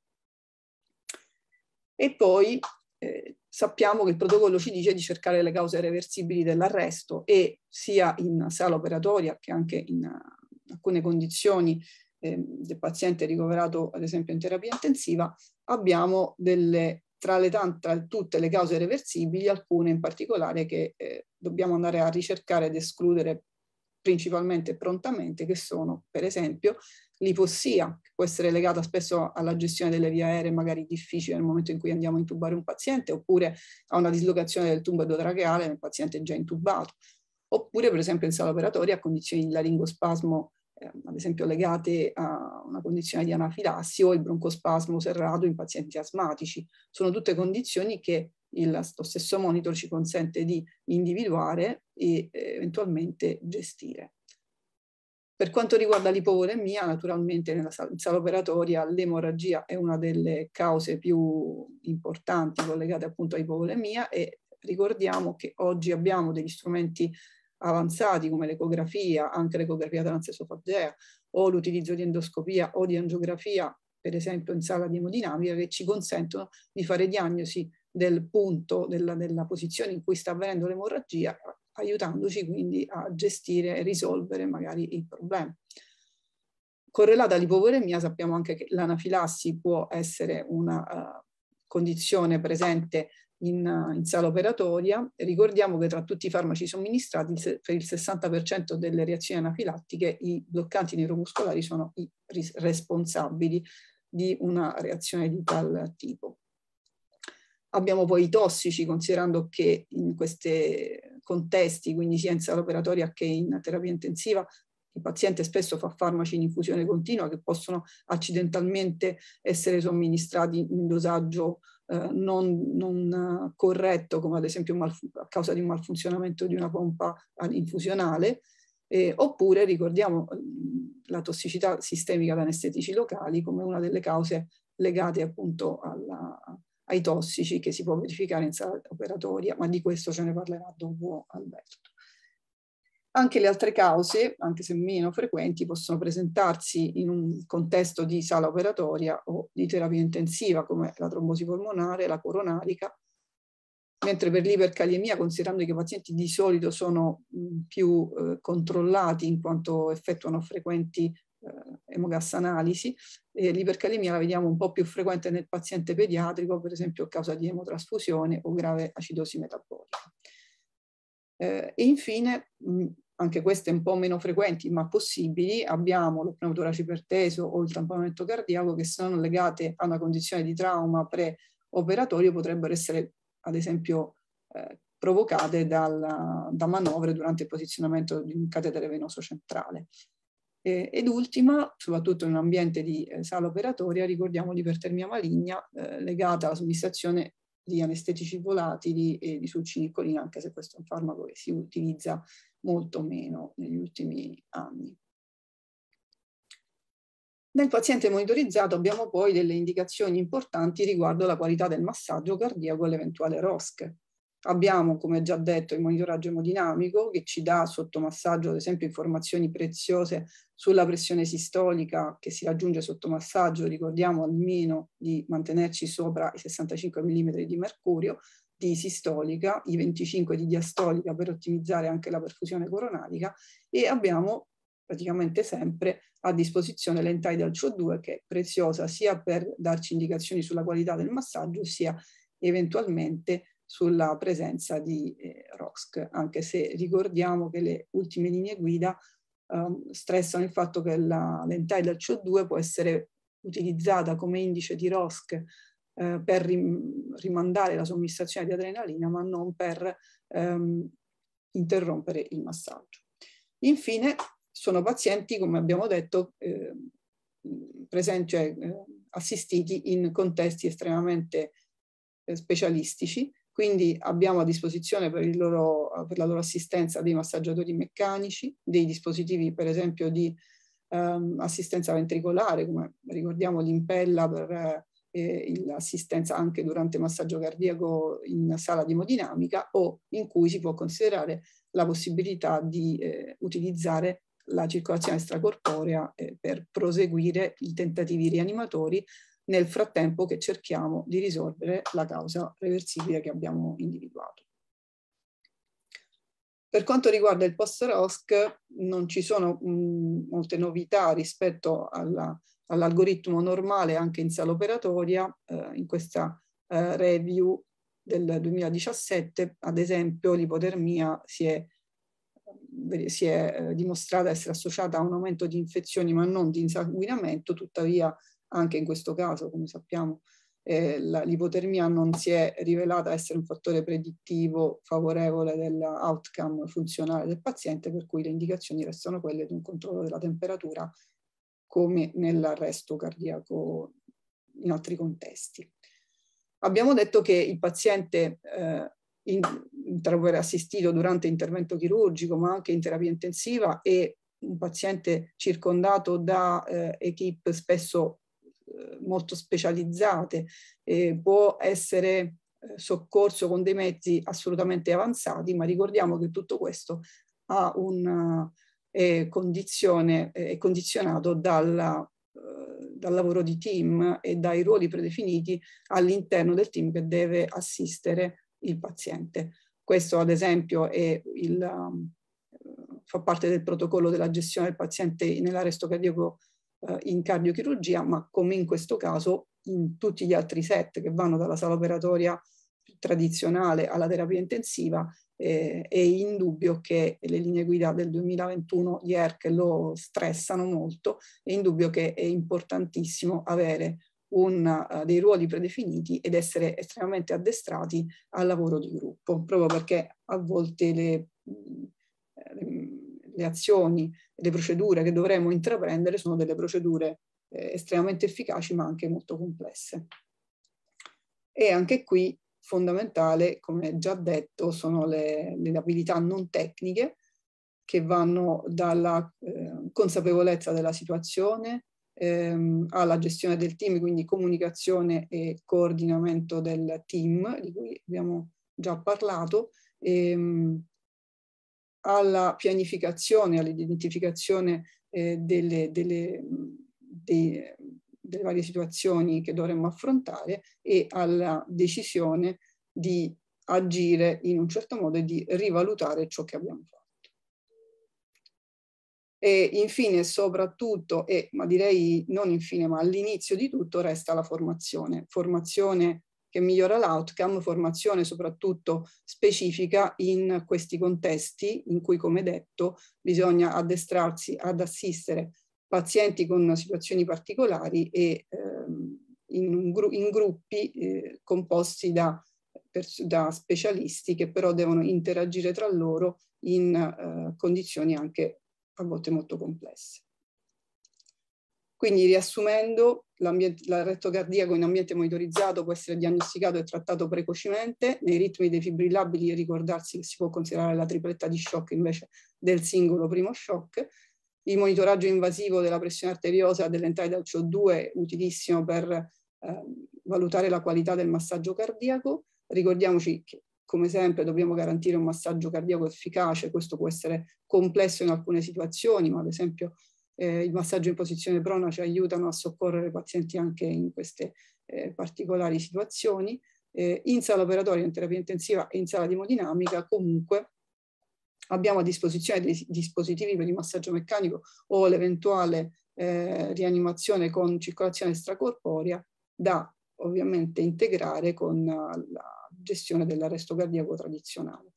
E poi eh, sappiamo che il protocollo ci dice di cercare le cause reversibili dell'arresto e sia in sala operatoria che anche in uh, alcune condizioni eh, del paziente ricoverato ad esempio in terapia intensiva abbiamo delle tra, le tante, tra tutte le cause reversibili alcune in particolare che eh, dobbiamo andare a ricercare ed escludere principalmente e prontamente che sono per esempio l'ipossia, che può essere legata spesso alla gestione delle vie aeree, magari difficile nel momento in cui andiamo a intubare un paziente, oppure a una dislocazione del tubo endotracheale nel paziente già intubato, oppure per esempio in sala operatoria a condizioni di laringospasmo, eh, ad esempio legate a una condizione di anafilassi o il broncospasmo serrato in pazienti asmatici. Sono tutte condizioni che il, lo stesso monitor ci consente di individuare e eh, eventualmente gestire. Per quanto riguarda l'ipovolemia, naturalmente nella sala operatoria l'emorragia è una delle cause più importanti collegate appunto all'ipovolemia e ricordiamo che oggi abbiamo degli strumenti avanzati come l'ecografia, anche l'ecografia transesofagea o l'utilizzo di endoscopia o di angiografia, per esempio in sala di emodinamica, che ci consentono di fare diagnosi del punto, della, della posizione in cui sta avvenendo l'emorragia aiutandoci quindi a gestire e risolvere magari il problema. Correlata all'ipovolemia sappiamo anche che l'anafilassi può essere una uh, condizione presente in, in, sala operatoria. Ricordiamo che tra tutti i farmaci somministrati per il 60% delle reazioni anafilattiche i bloccanti neuromuscolari sono i responsabili di una reazione di tal tipo. Abbiamo poi i tossici, considerando che in questi contesti, quindi sia in sala operatoria che in terapia intensiva, il paziente spesso fa farmaci in infusione continua che possono accidentalmente essere somministrati in dosaggio eh, non, non, corretto, come ad esempio a causa di un malfunzionamento di una pompa infusionale, eh, oppure ricordiamo la tossicità sistemica da anestetici locali come una delle cause legate appunto alla, ai tossici che si può verificare in sala operatoria, ma di questo ce ne parlerà dopo Alberto. Anche le altre cause, anche se meno frequenti, possono presentarsi in un contesto di sala operatoria o di terapia intensiva, come la trombosi polmonare, la coronarica, mentre per l'ipercaliemia, considerando che i pazienti di solito sono più eh, controllati in quanto effettuano frequenti emogas analisi, e l'ipercalemia la vediamo un po' più frequente nel paziente pediatrico, per esempio a causa di emotrasfusione o grave acidosi metabolica. Eh, e infine, mh, anche queste un po' meno frequenti ma possibili, abbiamo lo pneumotorace iperteso o il tamponamento cardiaco che sono legate a una condizione di trauma preoperatorio, potrebbero essere ad esempio eh, provocate dal, da manovre durante il posizionamento di un catetere venoso centrale. Eh, ed ultima, soprattutto in un ambiente di eh, sala operatoria, ricordiamo l'ipertermia maligna eh, legata alla somministrazione di anestetici volatili e di succinicolina, anche se questo è un farmaco che si utilizza molto meno negli ultimi anni. Nel paziente monitorizzato abbiamo poi delle indicazioni importanti riguardo la qualità del massaggio cardiaco e l'eventuale ROSC. Abbiamo, come già detto, il monitoraggio emodinamico che ci dà sotto massaggio, ad esempio, informazioni preziose sulla pressione sistolica che si raggiunge sotto massaggio. Ricordiamo almeno di mantenerci sopra i 65 mm di mercurio di sistolica, i 25 di diastolica per ottimizzare anche la perfusione coronarica e abbiamo praticamente sempre a disposizione l'entidal CO2 che è preziosa sia per darci indicazioni sulla qualità del massaggio sia eventualmente sulla presenza di eh, ROSC, anche se ricordiamo che le ultime linee guida um, stressano il fatto che l'entidal CO2 può essere utilizzata come indice di ROSC eh, per rim rimandare la somministrazione di adrenalina, ma non per ehm, interrompere il massaggio. Infine, sono pazienti, come abbiamo detto, eh, presenti, cioè, eh, assistiti in contesti estremamente eh, specialistici, quindi abbiamo a disposizione per, loro, per, la loro assistenza dei massaggiatori meccanici, dei dispositivi per esempio di ehm, assistenza ventricolare, come ricordiamo l'impella per eh, l'assistenza anche durante massaggio cardiaco in sala di emodinamica o in cui si può considerare la possibilità di eh, utilizzare la circolazione extracorporea eh, per proseguire i tentativi rianimatori nel frattempo che cerchiamo di risolvere la causa reversibile che abbiamo individuato. Per quanto riguarda il post-ROSC non ci sono mh, molte novità rispetto alla all'algoritmo normale anche in sala operatoria, eh, in questa eh, review del 2017, ad esempio, l'ipotermia si è, eh, si è eh, dimostrata essere associata a un aumento di infezioni ma non di insanguinamento, tuttavia anche in questo caso, come sappiamo, eh, l'ipotermia non si è rivelata essere un fattore predittivo favorevole dell'outcome funzionale del paziente, per cui le indicazioni restano quelle di un controllo della temperatura come nell'arresto cardiaco in altri contesti. Abbiamo detto che il paziente eh, in, in assistito durante intervento chirurgico, ma anche in terapia intensiva e un paziente circondato da eh, equip spesso molto specializzate, eh, può essere eh, soccorso con dei mezzi assolutamente avanzati, ma ricordiamo che tutto questo ha un, è, condizione, è condizionato dalla, dal lavoro di team e dai ruoli predefiniti all'interno del team che deve assistere il paziente. Questo ad esempio il, fa parte del protocollo della gestione del paziente nell'arresto cardiaco eh, in cardiochirurgia, ma come in questo caso in tutti gli altri set che vanno dalla sala operatoria tradizionale alla terapia intensiva, eh, è indubbio che le linee guida del 2021 di ERC lo stressano molto, è indubbio che è importantissimo avere un, uh, dei ruoli predefiniti ed essere estremamente addestrati al lavoro di gruppo, proprio perché a volte le, le, le azioni, le procedure che dovremmo intraprendere sono delle procedure eh, estremamente efficaci ma anche molto complesse. E anche qui fondamentale, come già detto, sono le, le abilità non tecniche che vanno dalla eh, consapevolezza della situazione ehm, alla gestione del team, quindi comunicazione e coordinamento del team, di cui abbiamo già parlato, ehm, alla pianificazione, all'identificazione eh, delle, delle, dei, delle varie situazioni che dovremmo affrontare e alla decisione di agire in un certo modo e di rivalutare ciò che abbiamo fatto. E infine, soprattutto, e, ma direi non infine, ma all'inizio di tutto, resta la formazione. Formazione che migliora l'outcome, formazione soprattutto specifica in questi contesti in cui, come detto, bisogna addestrarsi ad assistere pazienti con situazioni particolari e ehm, in, gru in, gruppi eh, composti da, da, specialisti che però devono interagire tra loro in eh, condizioni anche a volte molto complesse. Quindi riassumendo, l'arretto cardiaco in ambiente monitorizzato può essere diagnosticato e trattato precocemente. Nei ritmi defibrillabili ricordarsi che si può considerare la tripletta di shock invece del singolo primo shock. Il monitoraggio invasivo della pressione arteriosa dell'entrata del CO2 è utilissimo per eh, valutare la qualità del massaggio cardiaco. Ricordiamoci che come sempre dobbiamo garantire un massaggio cardiaco efficace, questo può essere complesso in alcune situazioni, ma ad esempio eh, il massaggio in posizione prona ci aiutano a soccorrere i pazienti anche in queste eh, particolari situazioni. Eh, in sala operatoria, in terapia intensiva e in sala di comunque abbiamo a disposizione dei dispositivi per il massaggio meccanico o l'eventuale eh, rianimazione con circolazione extracorporea da ovviamente integrare con la gestione dell'arresto cardiaco tradizionale.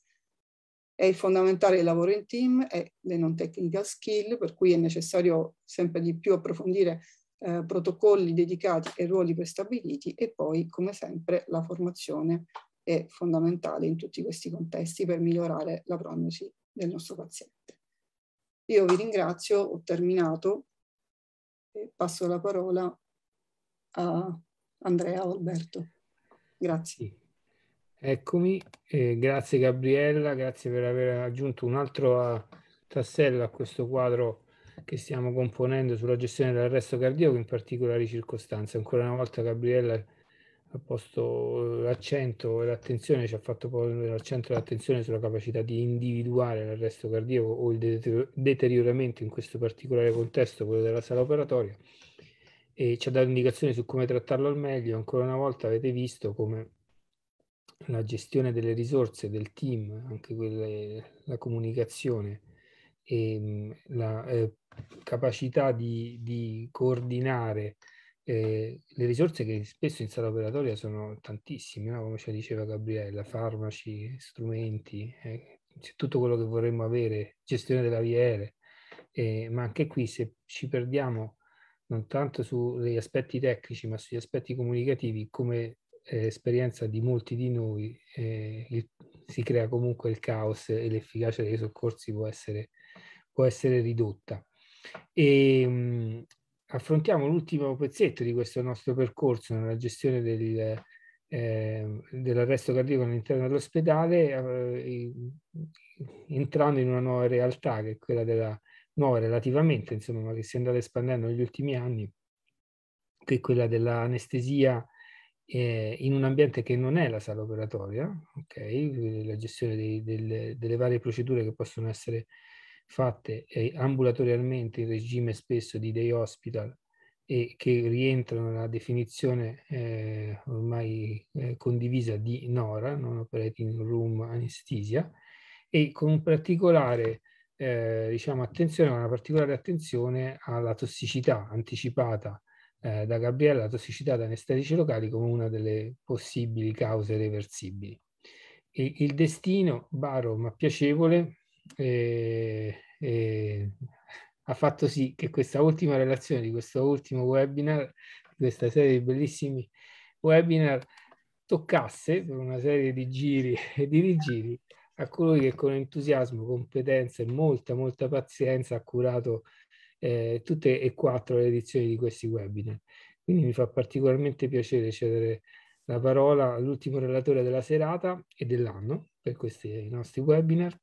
È fondamentale il lavoro in team e le non technical skill, per cui è necessario sempre di più approfondire eh, protocolli dedicati e ruoli prestabiliti e poi, come sempre, la formazione è fondamentale in tutti questi contesti per migliorare la prognosi del nostro paziente. Io vi ringrazio, ho terminato e passo la parola a Andrea Alberto. Grazie. Eccomi, eh, grazie Gabriella, grazie per aver aggiunto un altro uh, tassello a questo quadro che stiamo componendo sulla gestione dell'arresto cardiaco in particolari circostanze. Ancora una volta Gabriella ha posto l'accento e l'attenzione, ci ha fatto porre l'accento e l'attenzione sulla capacità di individuare l'arresto cardiaco o il deterioramento in questo particolare contesto, quello della sala operatoria, e ci ha dato indicazioni su come trattarlo al meglio. Ancora una volta avete visto come la gestione delle risorse del team, anche quelle, la comunicazione e mm, la eh, capacità di, di coordinare eh, le risorse che spesso in sala operatoria sono tantissime, no? come ci diceva Gabriella, farmaci, strumenti, eh, tutto quello che vorremmo avere, gestione della VR, eh, ma anche qui se ci perdiamo non tanto sugli aspetti tecnici ma sugli aspetti comunicativi, come eh, esperienza di molti di noi eh, il, si crea comunque il caos e l'efficacia dei soccorsi può essere, può essere ridotta. E, mh, affrontiamo l'ultimo pezzetto di questo nostro percorso nella gestione del, eh, dell'arresto cardiaco all'interno dell'ospedale, eh, entrando in una nuova realtà che è quella della nuova relativamente, insomma, ma che si è andata espandendo negli ultimi anni, che è quella dell'anestesia eh, in un ambiente che non è la sala operatoria, ok? La gestione dei, delle, delle varie procedure che possono essere fatte eh, ambulatorialmente in regime spesso di day hospital e che rientrano nella definizione eh, ormai eh, condivisa di NORA, non operating room anesthesia, e con particolare eh, diciamo, attenzione, una particolare attenzione alla tossicità anticipata eh, da Gabriella, la tossicità da anestetici locali come una delle possibili cause reversibili. E il destino, baro ma piacevole, eh, eh, ha fatto sì che questa ultima relazione di questo ultimo webinar, questa serie di bellissimi webinar, toccasse per una serie di giri <laughs> e di rigiri a colui che con entusiasmo, competenza e molta, molta pazienza ha curato eh, tutte e quattro le edizioni di questi webinar. Quindi mi fa particolarmente piacere cedere la parola all'ultimo relatore della serata e dell'anno per questi nostri webinar,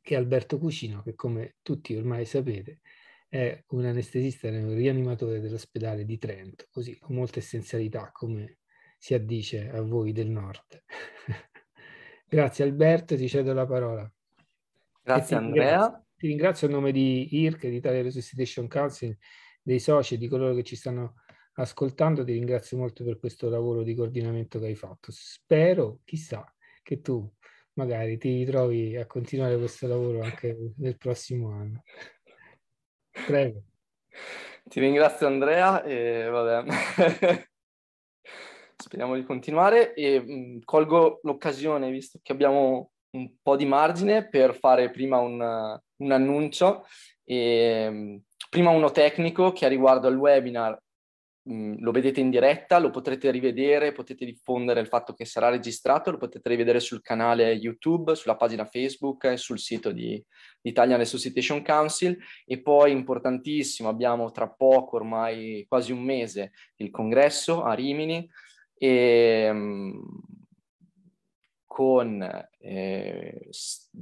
che è Alberto Cucino, che come tutti ormai sapete è un anestesista e un rianimatore dell'ospedale di Trento, così con molta essenzialità come si addice a voi del nord. <laughs> Grazie Alberto, ti cedo la parola. Grazie Andrea. Ti ringrazio a nome di IRC, di Italia Resuscitation Council, dei soci e di coloro che ci stanno ascoltando. Ti ringrazio molto per questo lavoro di coordinamento che hai fatto. Spero, chissà, che tu magari ti ritrovi a continuare questo lavoro anche nel prossimo anno. Prego. Ti ringrazio Andrea e vabbè. <laughs> Speriamo di continuare e mh, colgo l'occasione, visto che abbiamo un po' di margine, per fare prima un, un annuncio. E, prima uno tecnico che riguardo al webinar Mm, lo vedete in diretta, lo potrete rivedere, potete diffondere il fatto che sarà registrato, lo potete rivedere sul canale YouTube, sulla pagina Facebook e sul sito di Italian Resuscitation Council e poi importantissimo abbiamo tra poco, ormai quasi un mese, il congresso a Rimini e mm, con eh,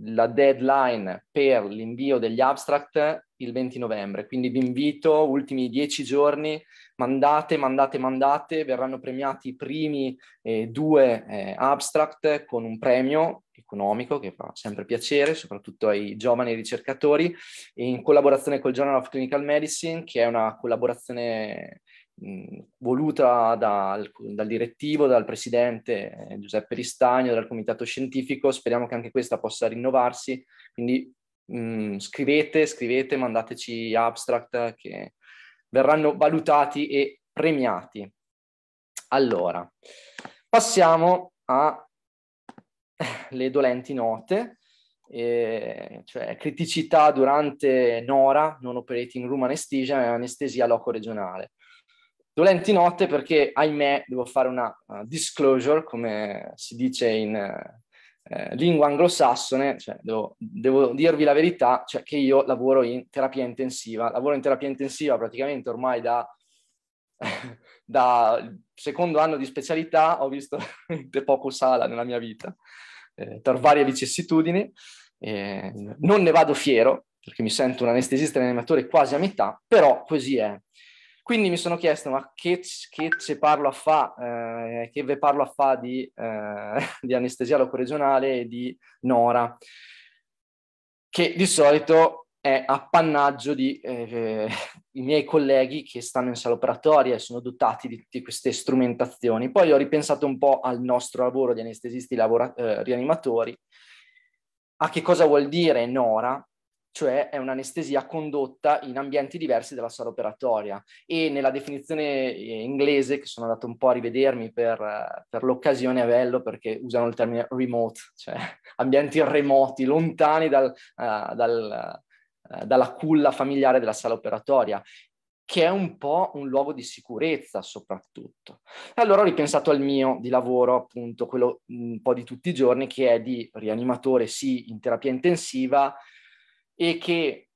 la deadline per l'invio degli abstract il 20 novembre. Quindi vi invito, ultimi dieci giorni, mandate, mandate, mandate, verranno premiati i primi eh, due eh, abstract con un premio economico che fa sempre piacere, soprattutto ai giovani ricercatori, in collaborazione col Journal of Clinical Medicine, che è una collaborazione voluta dal, dal, direttivo, dal presidente eh, Giuseppe Ristagno, dal comitato scientifico. Speriamo che anche questa possa rinnovarsi, quindi mh, scrivete, scrivete, mandateci abstract che verranno valutati e premiati. Allora, passiamo alle dolenti note, eh, cioè criticità durante NORA, non operating room anesthesia, e anestesia loco regionale. Dolenti note perché, ahimè, devo fare una uh, disclosure, come si dice in, uh, lingua anglosassone, cioè devo, devo, dirvi la verità, cioè che io lavoro in terapia intensiva. Lavoro in terapia intensiva praticamente ormai da, <laughs> da secondo anno di specialità, ho visto poco sala nella mia vita, eh, per varie vicissitudini. Eh, non ne vado fiero, perché mi sento un anestesista e un animatore quasi a metà, però così è. Quindi mi sono chiesto, ma che, che ce parlo a fa, eh, che ve parlo a fa di, eh, <laughs> di anestesia locoregionale e di Nora, che di solito è appannaggio di eh, i miei colleghi che stanno in sala operatoria e sono dotati di tutte queste strumentazioni. Poi ho ripensato un po' al nostro lavoro di anestesisti lavora- eh, rianimatori, a che cosa vuol dire Nora, cioè è un'anestesia condotta in ambienti diversi dalla sala operatoria e nella definizione eh, inglese che sono andato un po' a rivedermi per, per l'occasione è bello perché usano il termine remote, cioè <laughs> ambienti remoti, lontani dal, uh, dal, uh, dalla culla familiare della sala operatoria che è un po' un luogo di sicurezza soprattutto. Allora ho ripensato al mio di lavoro, appunto, quello un po' di tutti i giorni, che è di rianimatore, sì, in terapia intensiva, e che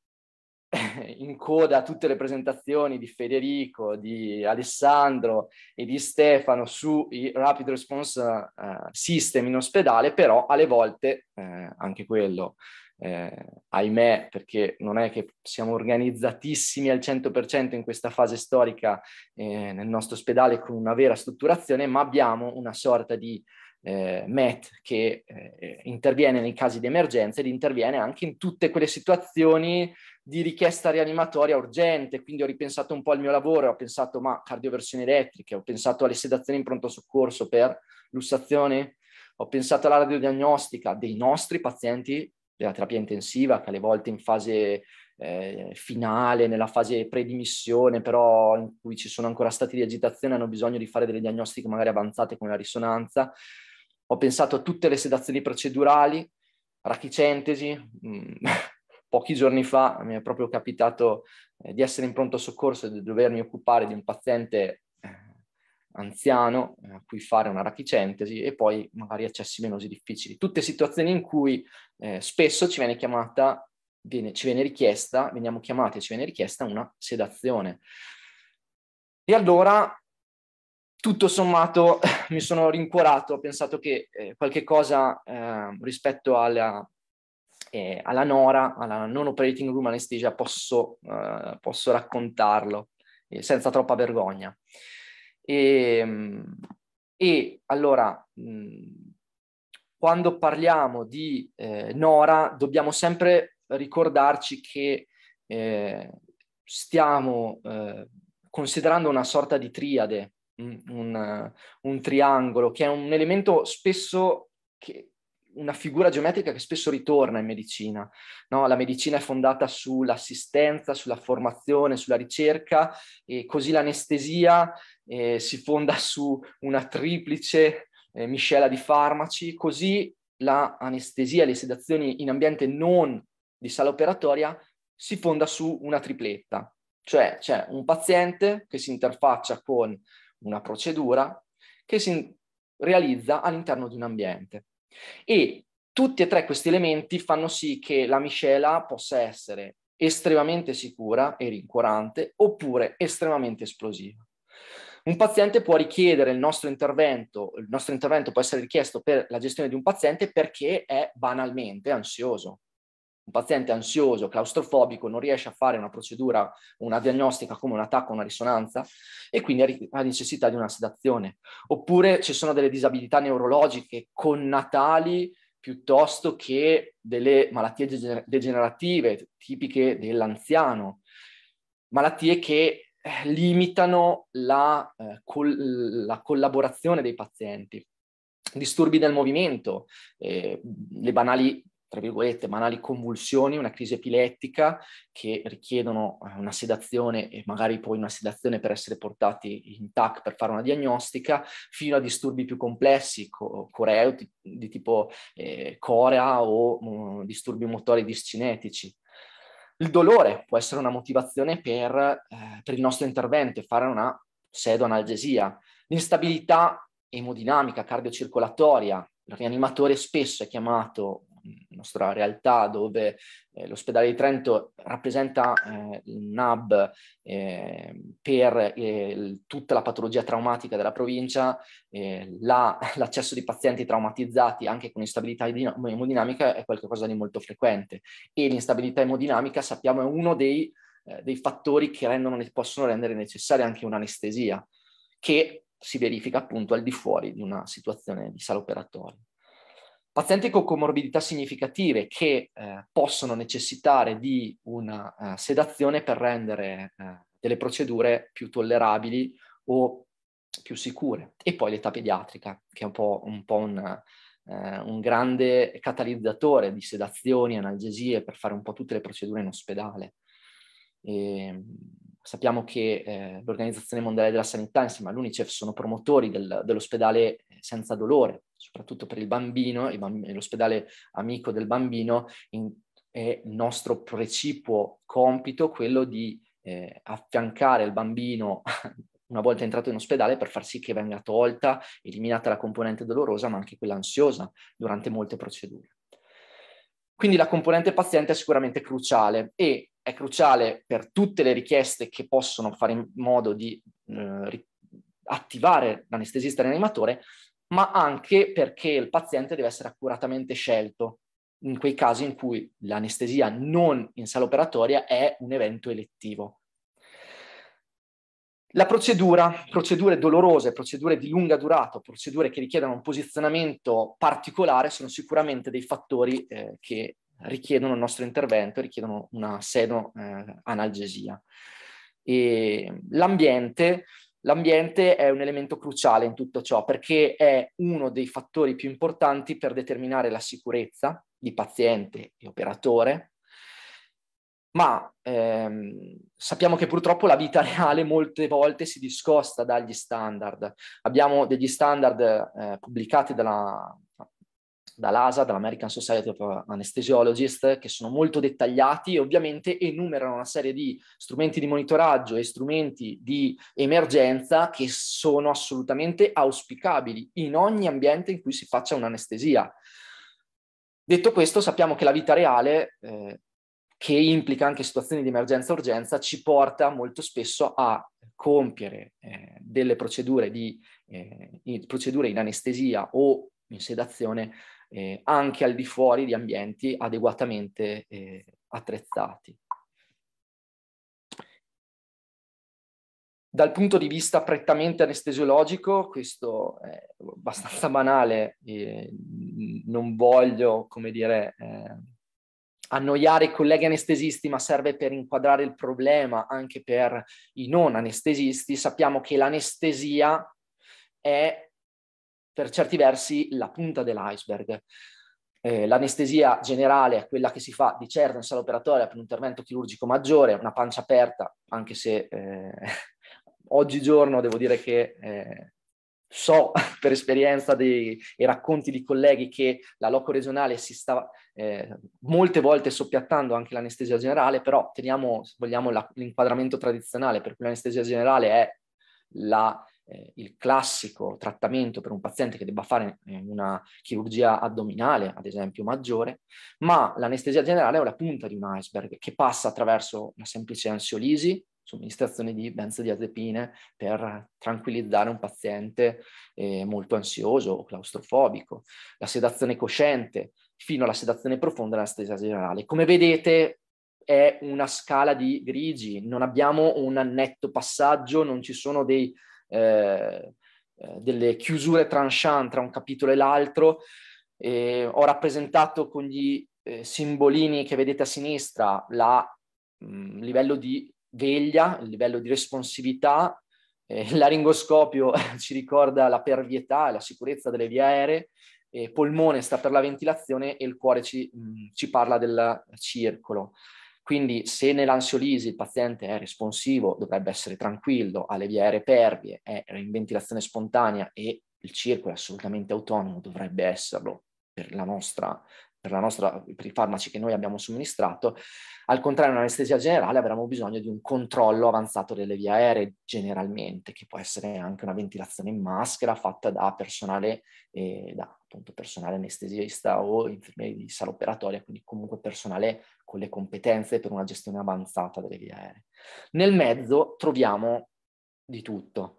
<laughs> in coda a tutte le presentazioni di Federico, di Alessandro e di Stefano sui Rapid Response uh, System in ospedale, però alle volte, eh, anche quello eh, ahimè, perché non è che siamo organizzatissimi al 100% in questa fase storica eh, nel nostro ospedale con una vera strutturazione, ma abbiamo una sorta di eh, MET che eh, interviene nei casi di emergenza ed interviene anche in tutte quelle situazioni di richiesta rianimatoria urgente, quindi ho ripensato un po' al mio lavoro, ho pensato ma cardioversioni elettriche, ho pensato alle sedazioni in pronto soccorso per lussazioni, ho pensato alla radiodiagnostica dei nostri pazienti della terapia intensiva che alle volte in fase eh, finale, nella fase predimissione, però in cui ci sono ancora stati di agitazione, hanno bisogno di fare delle diagnostiche magari avanzate come la risonanza. Ho pensato a tutte le sedazioni procedurali, rachicentesi, mm, <laughs> pochi giorni fa mi è proprio capitato eh, di essere in pronto soccorso e di dovermi occupare di un paziente eh, anziano eh, a cui fare una rachicentesi e poi magari accessi venosi difficili. Tutte situazioni in cui eh, spesso ci viene chiamata, viene, ci viene richiesta, veniamo chiamati e ci viene richiesta una sedazione. E allora tutto sommato <laughs> mi sono rincuorato, ho pensato che eh, qualche cosa eh, rispetto alla, eh, alla NORA, alla non operating room anesthesia, posso, eh, posso raccontarlo eh, senza troppa vergogna. E, ehm, e allora, mh, quando parliamo di eh, NORA, dobbiamo sempre ricordarci che stiamo considerando una sorta di triade, un, un, triangolo, che è un elemento spesso che, una figura geometrica che spesso ritorna in medicina. No? La medicina è fondata sull'assistenza, sulla formazione, sulla ricerca e così l'anestesia eh, si fonda <laughs> su una triplice eh, miscela di farmaci, così l'anestesia, le sedazioni in ambiente non di sala operatoria si fonda su una tripletta, cioè c'è un paziente che si interfaccia con una procedura che si realizza all'interno di un ambiente. E tutti e tre questi elementi fanno sì che la miscela possa essere estremamente sicura e rincuorante oppure estremamente esplosiva. Un paziente può richiedere il nostro intervento, il nostro intervento può essere richiesto per la gestione di un paziente perché è banalmente ansioso un paziente ansioso, claustrofobico, non riesce a fare una procedura, una diagnostica come un attacco, una risonanza e quindi ha necessità di una sedazione. Oppure ci sono delle disabilità neurologiche connatali piuttosto che delle malattie degenerative tipiche dell'anziano, malattie che eh, limitano la, eh, col- la collaborazione dei pazienti disturbi del movimento, eh, le banali tra virgolette, banali convulsioni, una crisi epilettica che richiedono eh, una sedazione e magari poi una sedazione per essere portati in TAC per fare una diagnostica, fino a disturbi più complessi, co- coreo, di, di tipo eh, corea o um, disturbi motori discinetici. Il dolore può essere una motivazione per, eh, per il nostro intervento e fare una pseudoanalgesia. L'instabilità emodinamica, cardiocircolatoria, il rianimatore spesso è chiamato nostra realtà dove eh, l'ospedale di Trento rappresenta eh, il NAB eh, per tutta la patologia traumatica della provincia, eh, la, <laughs> l'accesso di pazienti traumatizzati anche con instabilità emodinamica è qualcosa di molto frequente e l'instabilità emodinamica sappiamo è uno dei, eh, dei fattori che rendono, possono rendere necessaria anche un'anestesia che si verifica appunto al di fuori di una situazione di sala operatoria. Pazienti con comorbidità significative che eh, possono necessitare di una uh, sedazione per rendere uh, delle procedure più tollerabili o più sicure. E poi l'età pediatrica, che è un po', un, po un, uh, un grande catalizzatore di sedazioni, analgesie per fare un po' tutte le procedure in ospedale. E, ehm, sappiamo che eh, l'Organizzazione Mondiale della Sanità insieme all'UNICEF sono promotori del, dell'ospedale senza dolore, soprattutto per il bambino, l'ospedale amico del bambino, in, è nostro precipuo compito quello di eh, affiancare il bambino <laughs> una volta entrato in ospedale per far sì che venga tolta, eliminata la componente dolorosa, ma anche quella ansiosa durante molte procedure. Quindi la componente paziente è sicuramente cruciale e è cruciale per tutte le richieste che possono fare in modo di eh, attivare l'anestesista rianimatore, ma anche perché il paziente deve essere accuratamente scelto. in quei casi in cui l'anestesia non in sala operatoria è un evento elettivo. La procedura, procedure dolorose, procedure di lunga durata, procedure che richiedono un posizionamento particolare sono sicuramente dei fattori eh, che richiedono il nostro intervento, richiedono una seno eh, analgesia. l'ambiente, l'ambiente è un elemento cruciale in tutto ciò perché è uno dei fattori più importanti per determinare la sicurezza di paziente e operatore, ma ehm, sappiamo che purtroppo la vita <laughs> reale molte volte si discosta dagli standard. Abbiamo degli standard eh, pubblicati dalla, dall'ASA, dall'American Society of Anesthesiologists, che sono molto dettagliati e ovviamente enumerano una serie di strumenti di monitoraggio e strumenti di emergenza che sono assolutamente auspicabili in ogni ambiente in cui si faccia un'anestesia. Detto questo, sappiamo che la vita reale eh, che implica anche situazioni di emergenza-urgenza, ci porta molto spesso a compiere eh, delle procedure, di, eh, procedure in anestesia o in sedazione eh, anche al di fuori di ambienti adeguatamente eh, attrezzati. Dal punto di vista prettamente anestesiologico, questo è abbastanza banale, non voglio, come dire, eh, annoiare i colleghi anestesisti, ma serve per inquadrare il problema anche per i non anestesisti, sappiamo che l'anestesia è per certi versi la punta dell'iceberg. Eh, l'anestesia generale è quella che si fa di certo in sala operatoria per un intervento chirurgico maggiore, una pancia aperta, anche se eh, <laughs> oggigiorno devo dire che eh, so <laughs> per esperienza dei racconti di colleghi che la loco regionale si sta eh, molte volte soppiattando anche l'anestesia generale, però teniamo, se vogliamo, la, l'inquadramento tradizionale, per cui l'anestesia generale è la, eh, il classico trattamento per un paziente che debba fare eh, una chirurgia addominale, ad esempio, maggiore, ma l'anestesia generale è la punta di un iceberg che passa attraverso la semplice ansiolisi, somministrazione di benzodiazepine per tranquillizzare un paziente eh, molto ansioso o claustrofobico, la sedazione cosciente fino alla sedazione profonda dell'anestesia generale. Come vedete è una scala di grigi, non abbiamo un netto passaggio, non ci sono dei, eh, eh delle chiusure tranchant tra un capitolo e l'altro. Eh, ho rappresentato con gli eh, simbolini che vedete a sinistra il mm, livello di veglia, il livello di responsività, eh, l'aringoscopio <laughs> ci ricorda la pervietà e la sicurezza delle vie aeree, polmone sta per la ventilazione e il cuore ci, mh, mm, ci parla del circolo. Quindi se nell'ansiolisi il paziente è responsivo, dovrebbe essere tranquillo, ha le vie aeree pervie, è in ventilazione spontanea e il circolo è assolutamente autonomo, dovrebbe esserlo per la nostra per, nostra, per i farmaci che noi abbiamo somministrato, al contrario, un'anestesia generale avremo bisogno di un controllo avanzato delle vie aeree generalmente, che può essere anche una ventilazione in maschera fatta da personale, eh, da appunto personale anestesista o infermieri di sala operatoria, quindi comunque personale con le competenze per una gestione avanzata delle vie aeree. Nel mezzo troviamo di tutto.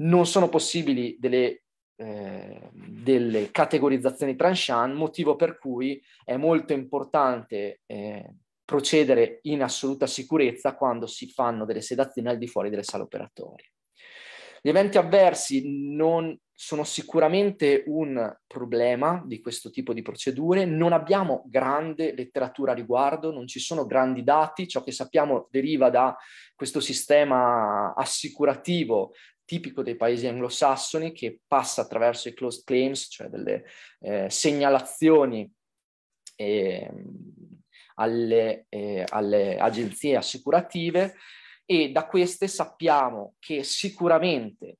Non sono possibili delle eh, delle categorizzazioni tranchant, motivo per cui è molto importante eh, procedere in assoluta sicurezza quando si fanno delle sedazioni al di fuori delle sale operatorie. Gli eventi avversi non sono sicuramente un problema di questo tipo di procedure, non abbiamo grande letteratura a riguardo, non ci sono grandi dati, ciò che sappiamo deriva da questo sistema assicurativo tipico dei paesi anglosassoni che passa attraverso i closed claims, cioè delle eh, segnalazioni eh, alle, eh, alle agenzie assicurative e da queste sappiamo che sicuramente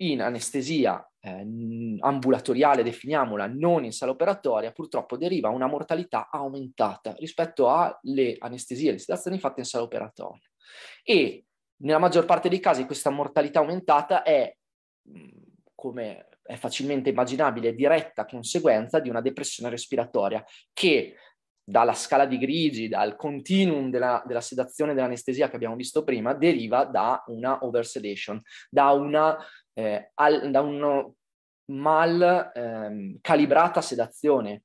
in anestesia eh, ambulatoriale, definiamola, non in sala operatoria, purtroppo deriva una mortalità aumentata rispetto alle anestesie e le sedazioni fatte in sala operatoria. E nella maggior parte dei casi questa mortalità aumentata è, come è facilmente immaginabile, diretta conseguenza di una depressione respiratoria che dalla scala di grigi, dal continuum della, della sedazione e dell'anestesia che abbiamo visto prima, deriva da una oversedation, da una, eh, al, da una mal eh, calibrata sedazione.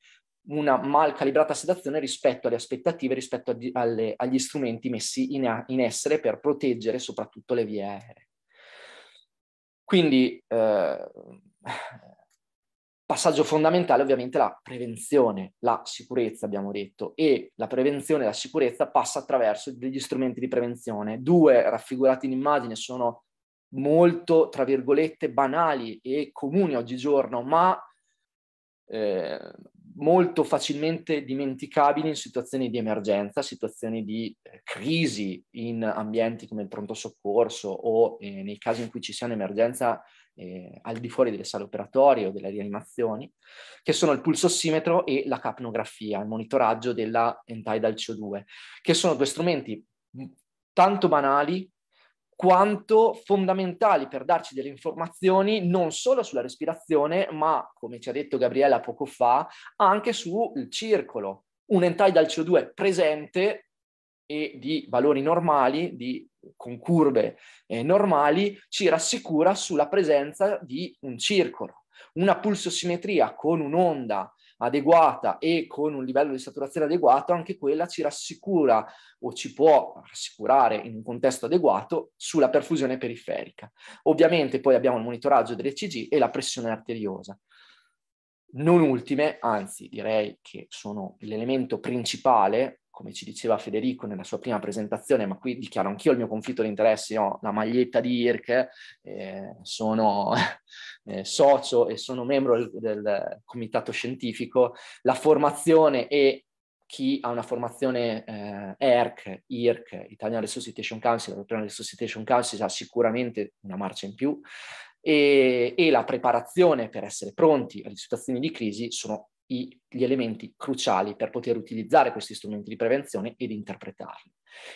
Una mal calibrata sedazione rispetto alle aspettative, rispetto a, alle, agli strumenti messi in, in, essere per proteggere soprattutto le vie aeree. Quindi eh, passaggio fondamentale ovviamente la prevenzione, la sicurezza abbiamo detto e la prevenzione e la sicurezza passa attraverso degli strumenti di prevenzione. Due raffigurati in immagine sono molto, tra virgolette, banali e comuni oggigiorno, ma eh, molto facilmente dimenticabili in situazioni di emergenza, situazioni di eh, crisi in ambienti come il pronto soccorso o eh, nei casi in cui ci sia un'emergenza eh, al di fuori delle sale operatorie o delle rianimazioni, che sono il pulsossimetro e la capnografia, il monitoraggio della end-tidal CO2, che sono due strumenti tanto banali quanto fondamentali per darci delle informazioni non solo sulla respirazione, ma, come ci ha detto Gabriella poco fa, anche sul circolo. Un end-tidal CO2 presente e di valori normali, di, con curve eh, normali, ci rassicura sulla presenza di un circolo. Una pulsossimetria con un'onda adeguata e con un livello di saturazione adeguato, anche quella ci rassicura o ci può rassicurare in un contesto adeguato sulla perfusione periferica. Ovviamente poi abbiamo il monitoraggio dell'ECG e la pressione arteriosa. Non ultime, anzi direi che sono l'elemento principale come ci diceva Federico nella sua prima presentazione, ma qui dichiaro anch'io il mio conflitto di interessi, ho la maglietta di IRC, eh, sono <laughs> eh, socio e sono membro del, del, comitato scientifico, la formazione e chi ha una formazione eh, ERC, IRC, Italian Resuscitation Council, European Resuscitation Council, ha sicuramente una marcia in più, e, e la preparazione per essere pronti alle situazioni di crisi sono i, gli elementi cruciali per poter utilizzare questi strumenti di prevenzione ed interpretarli.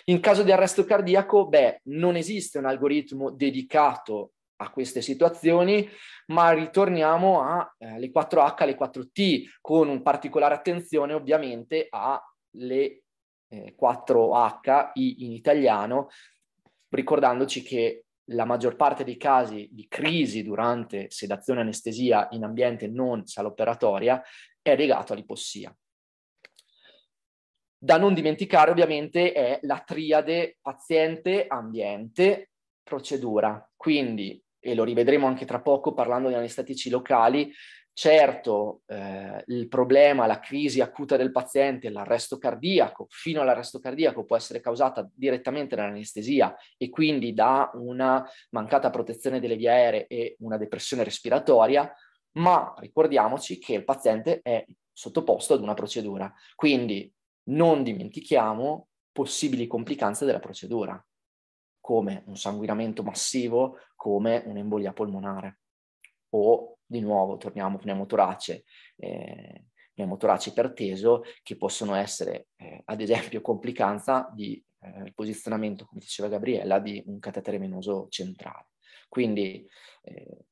In caso di arresto cardiaco, beh, non esiste un algoritmo dedicato a queste situazioni, ma ritorniamo alle eh, 4H, alle 4T, con un particolare attenzione ovviamente alle eh, 4H in italiano, ricordandoci che la maggior parte dei casi di crisi durante sedazione e anestesia in ambiente non saloperatoria è legato all'ipossia. Da non dimenticare ovviamente è la triade paziente, ambiente, procedura. Quindi, e lo rivedremo anche tra poco parlando di anestetici locali, certo eh, il problema, la crisi acuta del paziente, l'arresto cardiaco, fino all'arresto cardiaco può essere causata direttamente dall'anestesia e quindi da una mancata protezione delle vie aeree e una depressione respiratoria, ma ricordiamoci che il paziente è sottoposto ad una procedura, quindi non dimentichiamo possibili complicanze della procedura, come un sanguinamento massivo, come un'embolia polmonare o di nuovo torniamo pneumotorace, eh, pneumotorace iperteso che possono essere eh, ad esempio complicanza di eh, posizionamento, come diceva Gabriella, di un catetere venoso centrale. Quindi eh,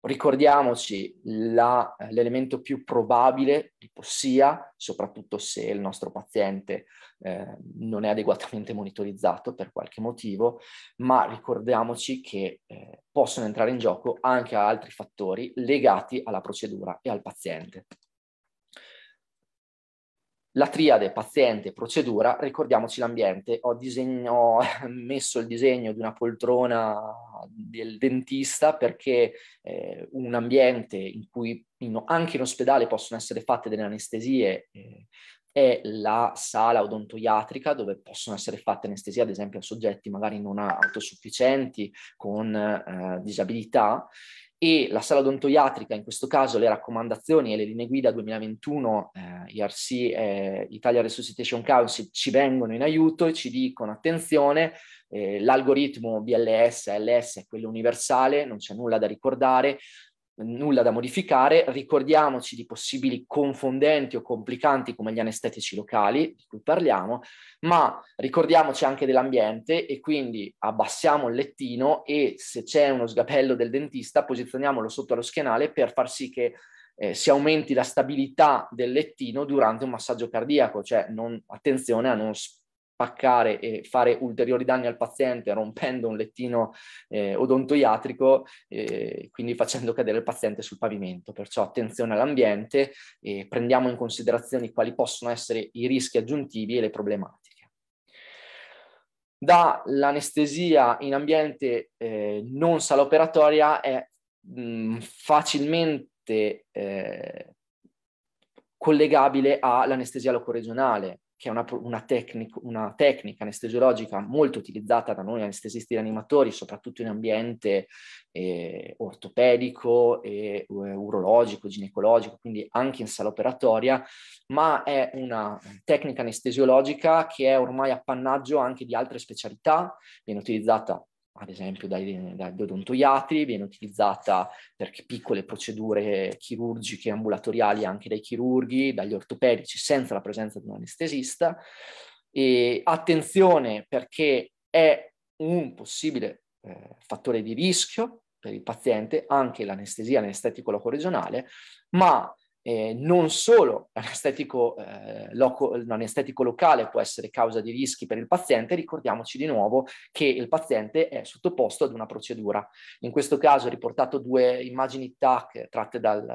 Ricordiamoci la, l'elemento più probabile di possia, soprattutto se il nostro paziente eh, non è adeguatamente monitorizzato per qualche motivo, ma ricordiamoci che eh, possono entrare in gioco anche altri fattori legati alla procedura e al paziente. La triade paziente-procedura, ricordiamoci l'ambiente, ho, disegno, ho <laughs> messo il disegno di una poltrona del dentista perché eh, un ambiente in cui in, anche in ospedale possono essere fatte delle anestesie eh, è la sala odontoiatrica dove possono essere fatte anestesie ad esempio a soggetti magari non autosufficienti con eh, disabilità e la sala odontoiatrica, in questo caso le raccomandazioni e le linee guida 2021 eh, IRC eh, Italia Resuscitation Council ci vengono in aiuto e ci dicono attenzione, eh, l'algoritmo BLS, ALS è quello universale, non c'è nulla da ricordare, nulla da modificare, ricordiamoci di possibili confondenti o complicanti come gli anestetici locali, di cui parliamo, ma ricordiamoci anche dell'ambiente e quindi abbassiamo il lettino e se c'è uno sgabello del dentista posizioniamolo sotto lo schienale per far sì che eh, si aumenti la stabilità del lettino durante un massaggio cardiaco, cioè non, attenzione a non spaccare e fare ulteriori danni al paziente rompendo un lettino eh, odontoiatrico, eh, quindi facendo cadere il paziente sul pavimento. Perciò attenzione all'ambiente e prendiamo in considerazione quali possono essere i rischi aggiuntivi e le problematiche. Dall'anestesia in ambiente eh, non sala operatoria è mh, facilmente eh, collegabile all'anestesia locoregionale, che è una, una, tecnic, una, tecnica anestesiologica molto utilizzata da noi anestesisti rianimatori, soprattutto in ambiente eh, ortopedico, e, uh, urologico, ginecologico, quindi anche in sala operatoria, ma è una tecnica anestesiologica che è ormai appannaggio anche di altre specialità, viene utilizzata ad esempio dai, dagli odontoiatri, viene utilizzata per piccole procedure chirurgiche ambulatoriali anche dai chirurghi, dagli ortopedici senza la presenza di un anestesista. E attenzione perché è un possibile eh, fattore di rischio per il paziente anche l'anestesia anestetico loco regionale, ma eh, non solo l'anestetico, eh, loco, l'anestetico locale può essere causa di rischi per il paziente, ricordiamoci di nuovo che il paziente è sottoposto ad una procedura. In questo caso ho riportato due immagini TAC tratte dal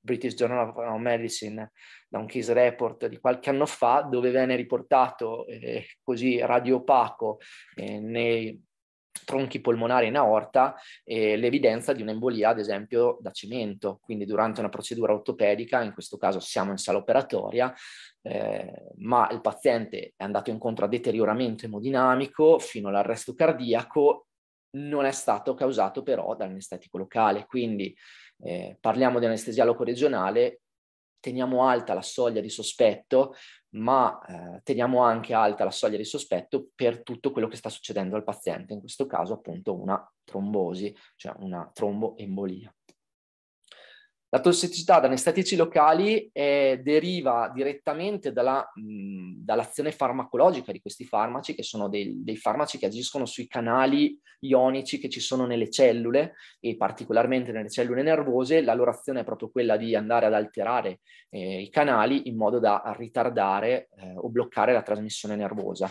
British Journal of Medicine, da un case report di qualche anno fa, dove venne riportato eh, così radiopaco eh, nei tronchi polmonari in aorta e l'evidenza di un'embolia, ad esempio, da cemento. Quindi durante una procedura ortopedica, in questo caso siamo in sala operatoria, eh, ma il paziente è andato incontro a deterioramento emodinamico fino all'arresto cardiaco, non è stato causato però dall'anestetico locale. Quindi eh, parliamo di anestesia locoregionale, teniamo alta la soglia di sospetto, ma eh, teniamo anche alta la soglia di sospetto per tutto quello che sta succedendo al paziente, in questo caso appunto una trombosi, cioè una tromboembolia. La tossicità da anestetici locali eh, deriva direttamente dalla, mh, dall'azione farmacologica di questi farmaci, che sono dei, dei, farmaci che agiscono sui canali ionici che ci sono nelle cellule e particolarmente nelle cellule nervose. La loro azione è proprio quella di andare ad alterare eh, i canali in modo da ritardare eh, o bloccare la trasmissione nervosa.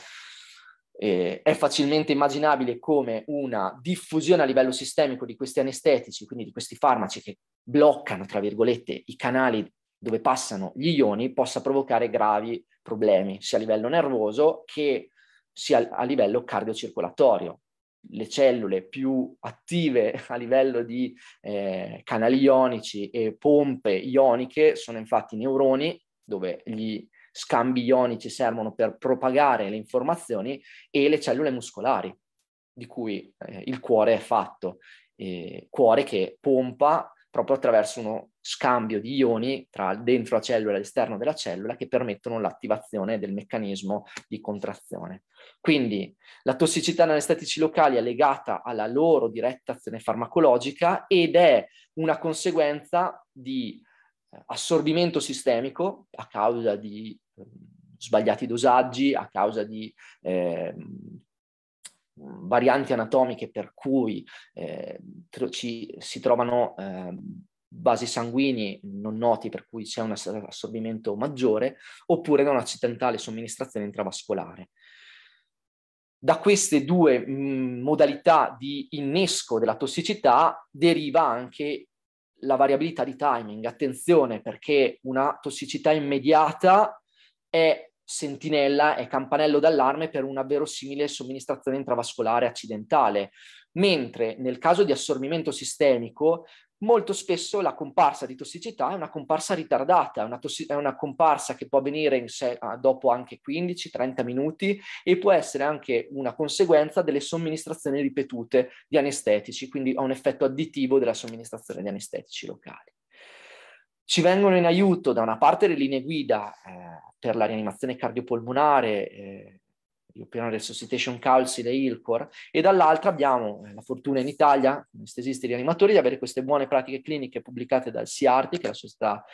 Eh, è facilmente immaginabile come una diffusione a livello sistemico di questi anestetici, quindi di questi farmaci che bloccano, tra virgolette, i canali dove passano gli ioni, possa provocare gravi problemi, sia a livello nervoso che sia a livello cardiocircolatorio. Le cellule più attive a livello di eh, canali ionici e pompe ioniche sono infatti i neuroni, dove gli scambi ionici servono per propagare le informazioni e le cellule muscolari, di cui eh, il cuore è fatto. Eh, cuore che pompa proprio attraverso uno scambio di ioni tra dentro la cellula e l'esterno della cellula che permettono l'attivazione del meccanismo di contrazione. Quindi la tossicità in anestetici locali è legata alla loro diretta azione farmacologica ed è una conseguenza di eh, assorbimento sistemico a causa di sbagliati dosaggi, a causa di eh, varianti anatomiche per cui eh, ci, si trovano eh, vasi sanguigni non noti per cui c'è un assorbimento maggiore, oppure da un'accidentale somministrazione intravascolare. Da queste due mh, modalità di innesco della tossicità deriva anche la variabilità di timing. Attenzione perché una tossicità immediata è sentinella, è campanello d'allarme per una verosimile somministrazione intravascolare accidentale, mentre nel caso di assorbimento sistemico molto spesso la comparsa di tossicità è una comparsa ritardata, è una, tossi- è una comparsa che può avvenire ah, dopo anche 15-30 minuti e può essere anche una conseguenza delle somministrazioni ripetute di anestetici, quindi ha un effetto additivo della somministrazione di anestetici locali. Ci vengono in aiuto da una parte le linee guida eh, per la rianimazione cardiopolmonare, eh, European Resuscitation Council e ILCOR, e dall'altra abbiamo eh, la fortuna in Italia, anestesisti e rianimatori, di avere queste buone pratiche cliniche pubblicate dal CIARTI, che è la società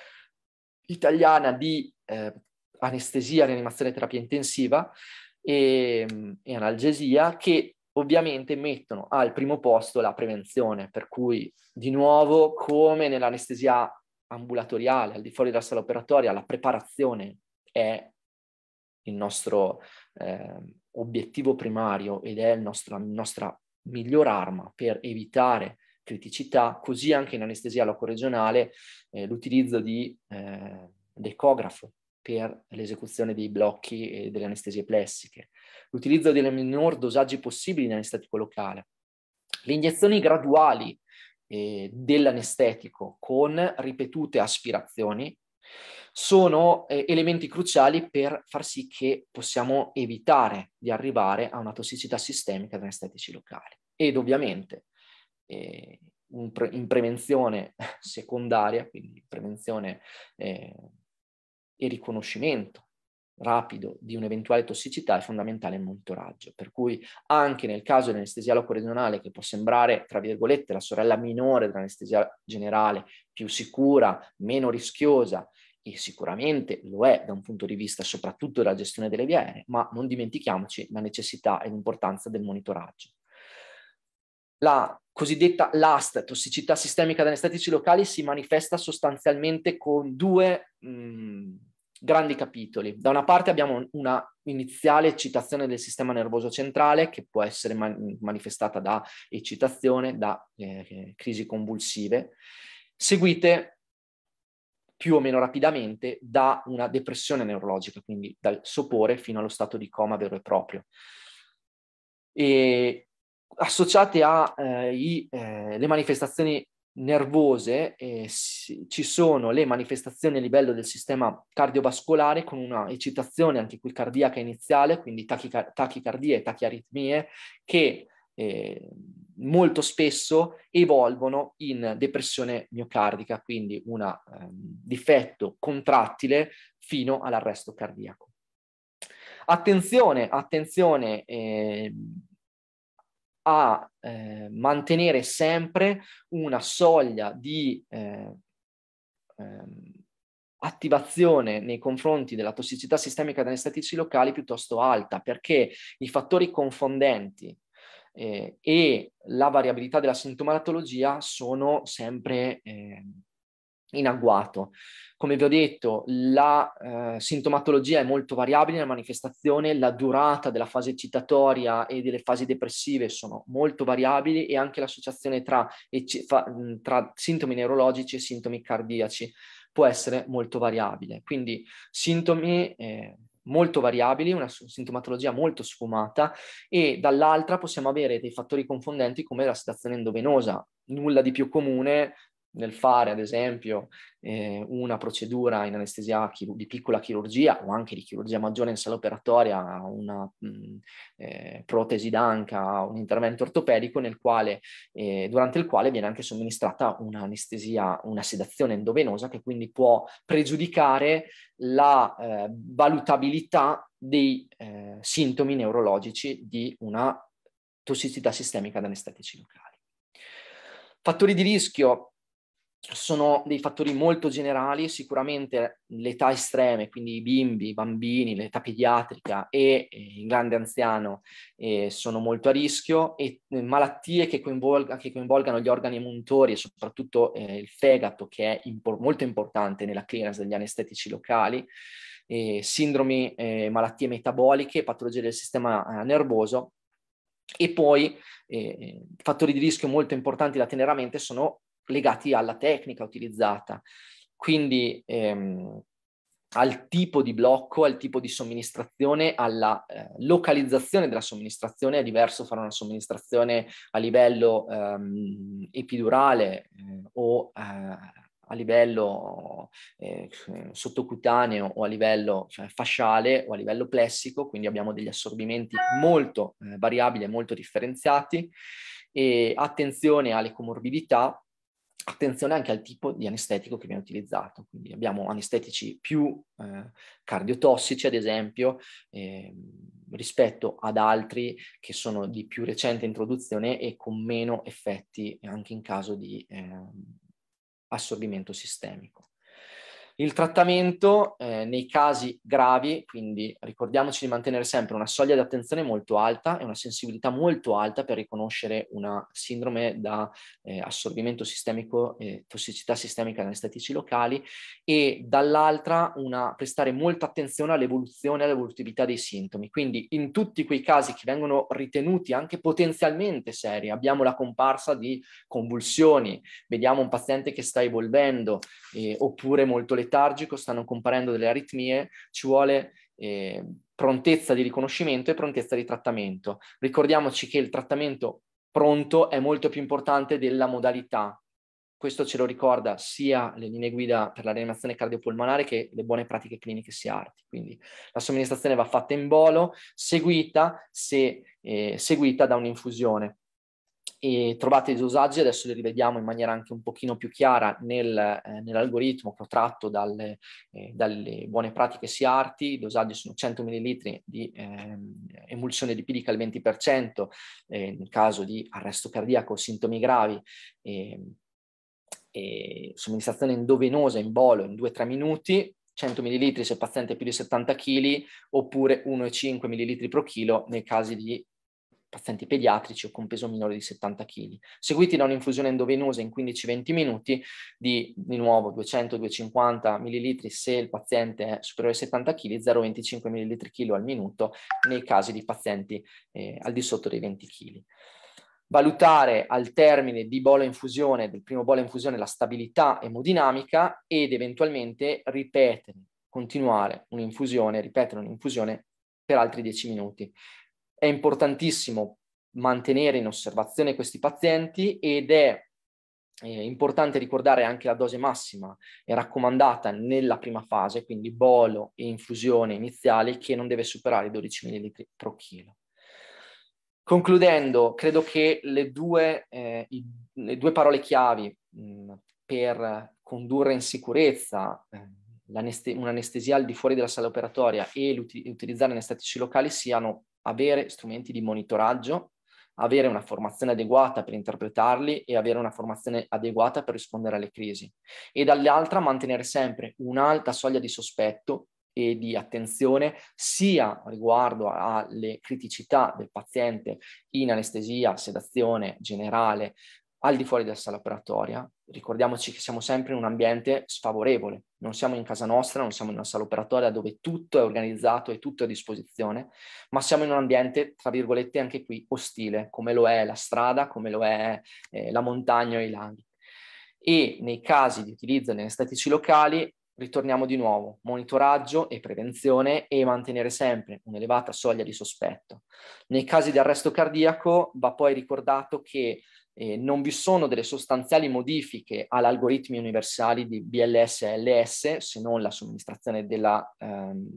italiana di eh, anestesia, rianimazione e terapia intensiva e, e analgesia, che ovviamente mettono al primo posto la prevenzione, per cui di nuovo come nell'anestesia ambulatoriale, al di fuori della sala operatoria, la preparazione è il nostro eh, obiettivo primario ed è nostro, la nostra miglior arma per evitare criticità, così anche in anestesia locoregionale eh, l'utilizzo di eh, l'ecografo per l'esecuzione dei blocchi e delle anestesie plessiche, l'utilizzo dei minor dosaggi possibili in anestetico locale, le iniezioni graduali eh, dell'anestetico con ripetute aspirazioni sono eh, elementi cruciali per far sì che possiamo evitare di arrivare a una tossicità sistemica da anestetici locali. Ed ovviamente eh, pre- in prevenzione <laughs> secondaria, quindi prevenzione eh, e riconoscimento rapido di un'eventuale tossicità è fondamentale il monitoraggio, per cui anche nel caso dell'anestesia locoregionale che può sembrare, tra virgolette, la sorella minore dell'anestesia generale, più sicura, meno rischiosa e sicuramente lo è da un punto di vista soprattutto della gestione delle vie aeree, ma non dimentichiamoci la necessità e l'importanza del monitoraggio. La cosiddetta LAST, tossicità sistemica da anestetici locali, si manifesta sostanzialmente con due mh, grandi capitoli. Da una parte abbiamo una iniziale eccitazione del sistema nervoso centrale che può essere man- manifestata da eccitazione, da eh, crisi convulsive, seguite più o meno rapidamente da una depressione neurologica, quindi dal sopore fino allo stato di coma vero e proprio. E associate alle eh, eh, manifestazioni nervose eh, si, ci sono le manifestazioni a livello del sistema cardiovascolare con una eccitazione anche qui cardiaca iniziale, quindi tachica- tachicardie e tachiaritmie, che eh, molto spesso evolvono in depressione miocardica, quindi un um, difetto contrattile fino all'arresto cardiaco. Attenzione, attenzione eh, a eh, mantenere sempre una soglia di eh, ehm, attivazione nei confronti della tossicità sistemica degli anestetici locali piuttosto alta, perché i fattori confondenti eh, e la variabilità della sintomatologia sono sempre eh, in agguato. Come vi ho detto, la eh, sintomatologia è molto variabile nella manifestazione, la durata della fase eccitatoria e delle fasi depressive sono molto variabili e anche l'associazione tra, tra sintomi neurologici e sintomi cardiaci può essere molto variabile. Quindi sintomi eh, molto variabili, una sintomatologia molto sfumata e dall'altra possiamo avere dei fattori confondenti come la sedazione endovenosa, nulla di più comune nel fare, ad esempio, eh, una procedura in anestesia chir- di piccola chirurgia o anche di chirurgia maggiore in sala operatoria, una mh, eh, protesi d'anca, un intervento ortopedico quale, eh, durante il quale viene anche somministrata un'anestesia, una sedazione endovenosa che quindi può pregiudicare la eh, valutabilità dei eh, sintomi neurologici di una tossicità sistemica da anestetici locali. Fattori di rischio sono dei fattori molto generali, sicuramente l'età estreme, quindi i bimbi, i bambini, l'età pediatrica e eh, il grande anziano eh, sono molto a rischio e eh, malattie che, coinvolga, che, coinvolgano gli organi emuntori e soprattutto eh, il fegato che è impor- molto importante nella clearance degli anestetici locali, sindromi, eh, malattie metaboliche, patologie del sistema eh, nervoso e poi fattori di rischio molto importanti da tenere a mente sono legati alla tecnica utilizzata, quindi ehm, al tipo di blocco, al tipo di somministrazione, alla eh, localizzazione della somministrazione. È diverso fare una somministrazione a livello ehm, epidurale eh, o eh, a livello eh, sottocutaneo o a livello cioè, fasciale o a livello plessico, quindi abbiamo degli assorbimenti molto eh, variabili e molto differenziati. E attenzione alle comorbidità, attenzione anche al tipo di anestetico che viene utilizzato. Quindi abbiamo anestetici più eh, cardiotossici, ad esempio, eh, rispetto ad altri che sono di più recente introduzione e con meno effetti anche in caso di eh, assorbimento sistemico. Il trattamento eh, nei casi gravi, quindi ricordiamoci di mantenere sempre una soglia di attenzione molto alta e una sensibilità molto alta per riconoscere una sindrome da eh, assorbimento sistemico e tossicità sistemica negli statici locali e dall'altra una, prestare molta attenzione all'evoluzione e all'evolutività dei sintomi. Quindi in tutti quei casi che vengono ritenuti anche potenzialmente seri, abbiamo la comparsa di convulsioni, vediamo un paziente che sta evolvendo eh, oppure molto letargico, stanno comparendo delle aritmie, ci vuole eh, prontezza di riconoscimento e prontezza di trattamento. Ricordiamoci che il trattamento pronto è molto più importante della modalità. Questo ce lo ricorda sia le linee guida per la rianimazione cardiopolmonare che le buone pratiche cliniche SIARTI. Quindi la somministrazione va fatta in bolo, seguita, se eh, seguita da un'infusione e trovate i dosaggi, adesso li rivediamo in maniera anche un pochino più chiara nel, eh, nell'algoritmo che ho tratto dalle, eh, dalle buone pratiche SIARTI, i dosaggi sono 100 ml di eh, emulsione lipidica al 20% eh, in caso di arresto cardiaco o sintomi gravi, somministrazione endovenosa in bolo in 2-3 minuti, 100 ml se il paziente è più di 70 kg oppure 1,5 ml pro chilo nei casi di pazienti pediatrici o con peso minore di 70 kg, seguiti da un'infusione endovenosa in 15-20 minuti di di nuovo 200-250 ml se il paziente è superiore ai 70 kg, 0,25 ml chilo al minuto nei casi di pazienti eh, al di sotto dei 20 kg. Valutare al termine di bola infusione, del primo bola infusione, la stabilità emodinamica ed eventualmente ripetere, continuare un'infusione, ripetere un'infusione per altri 10 minuti. È importantissimo mantenere in osservazione questi pazienti ed è eh, importante ricordare anche la dose massima è raccomandata nella prima fase, quindi bolo e infusione iniziali, che non deve superare i 12 ml pro chilo. Concludendo, credo che le due, eh, i, le due parole chiavi mh, per condurre in sicurezza eh, un'anestesia al di fuori della sala operatoria e utilizzare anestetici locali siano avere strumenti di monitoraggio, avere una formazione adeguata per interpretarli e avere una formazione adeguata per rispondere alle crisi. E dall'altra mantenere sempre un'alta soglia di sospetto e di attenzione sia riguardo alle criticità del paziente in anestesia, sedazione generale, al di fuori della sala operatoria. Ricordiamoci che siamo sempre in un ambiente sfavorevole, non siamo in casa nostra, non siamo in una sala operatoria dove tutto è organizzato e tutto è a disposizione, ma siamo in un ambiente, tra virgolette, anche qui ostile, come lo è la strada, come lo è eh, la montagna o i laghi. E nei casi di utilizzo degli anestetici locali ritorniamo di nuovo, monitoraggio e prevenzione e mantenere sempre un'elevata soglia di sospetto. Nei casi di arresto cardiaco va poi ricordato che eh, non vi sono delle sostanziali modifiche all'algoritmi universali di BLS e LS, se non la somministrazione della, ehm,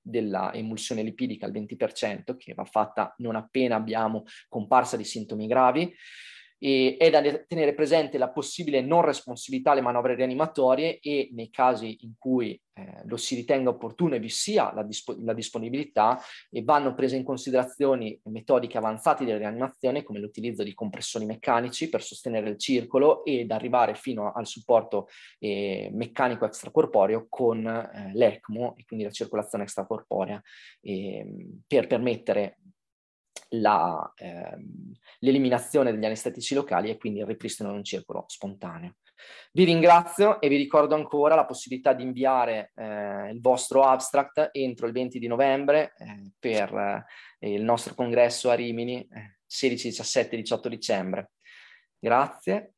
della emulsione lipidica al 20%, che va fatta non appena abbiamo comparsa di sintomi gravi e è da tenere presente la possibile non responsabilità alle manovre rianimatorie e nei casi in cui eh, lo si ritenga opportuno e vi sia la, disp- la, disponibilità e vanno prese in considerazione metodiche avanzate di rianimazione come l'utilizzo di compressori meccanici per sostenere il circolo ed arrivare fino al supporto eh, meccanico extracorporeo con eh, l'ECMO e quindi la circolazione extracorporea ehm, per permettere la, ehm, l'eliminazione degli anestetici locali e quindi il ripristino di un circolo spontaneo. Vi ringrazio e vi ricordo ancora la possibilità di inviare eh, il vostro abstract entro il 20 di novembre eh, per eh, il nostro congresso a Rimini, 16, 17, 18 dicembre. Grazie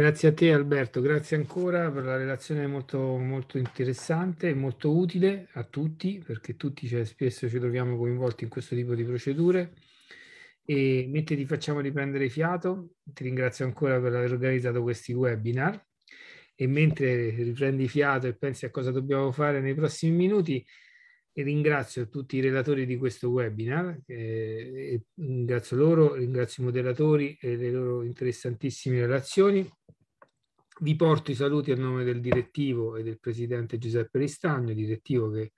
Grazie a te Alberto, grazie ancora per la relazione molto, molto interessante e molto utile a tutti, perché tutti cioè, spesso ci troviamo coinvolti in questo tipo di procedure. E mentre ti facciamo riprendere fiato, ti ringrazio ancora per aver organizzato questi webinar e mentre riprendi fiato e pensi a cosa dobbiamo fare nei prossimi minuti, ringrazio tutti i relatori di questo webinar, eh, ringrazio loro, ringrazio i moderatori e le loro interessantissime relazioni vi porto i saluti a nome del direttivo e del presidente Giuseppe Ristagno, direttivo che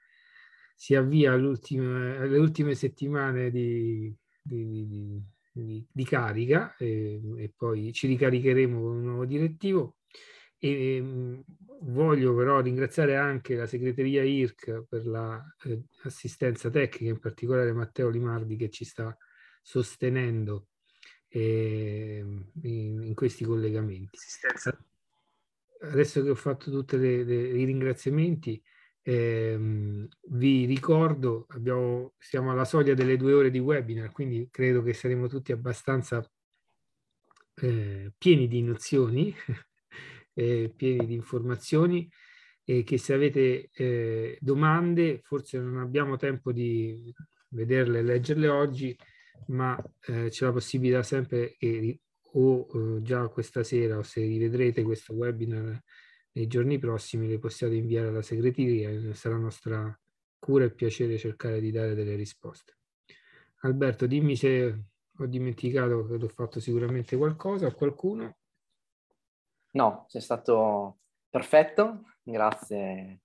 si avvia alle ultime settimane di, di, di, di carica e, e, poi ci ricaricheremo con un nuovo direttivo. E, voglio però ringraziare anche la segreteria IRC per l'assistenza la, eh, tecnica, in particolare Matteo Limardi che ci sta sostenendo eh, in, in, questi collegamenti. Adesso che ho fatto tutti i ringraziamenti, ehm, vi ricordo, abbiamo, siamo alla soglia delle due ore di webinar, quindi credo che saremo tutti abbastanza eh, pieni di nozioni <laughs> eh, pieni di informazioni e che se avete eh, domande, forse non abbiamo tempo di vederle e leggerle oggi, ma eh, c'è la possibilità sempre che o eh, già questa sera o se rivedrete questo webinar nei giorni prossimi le possiate inviare alla segreteria sarà nostra cura e piacere cercare di dare delle risposte. Alberto, dimmi se ho dimenticato che ho fatto sicuramente qualcosa o qualcuno. No, sei stato perfetto, grazie,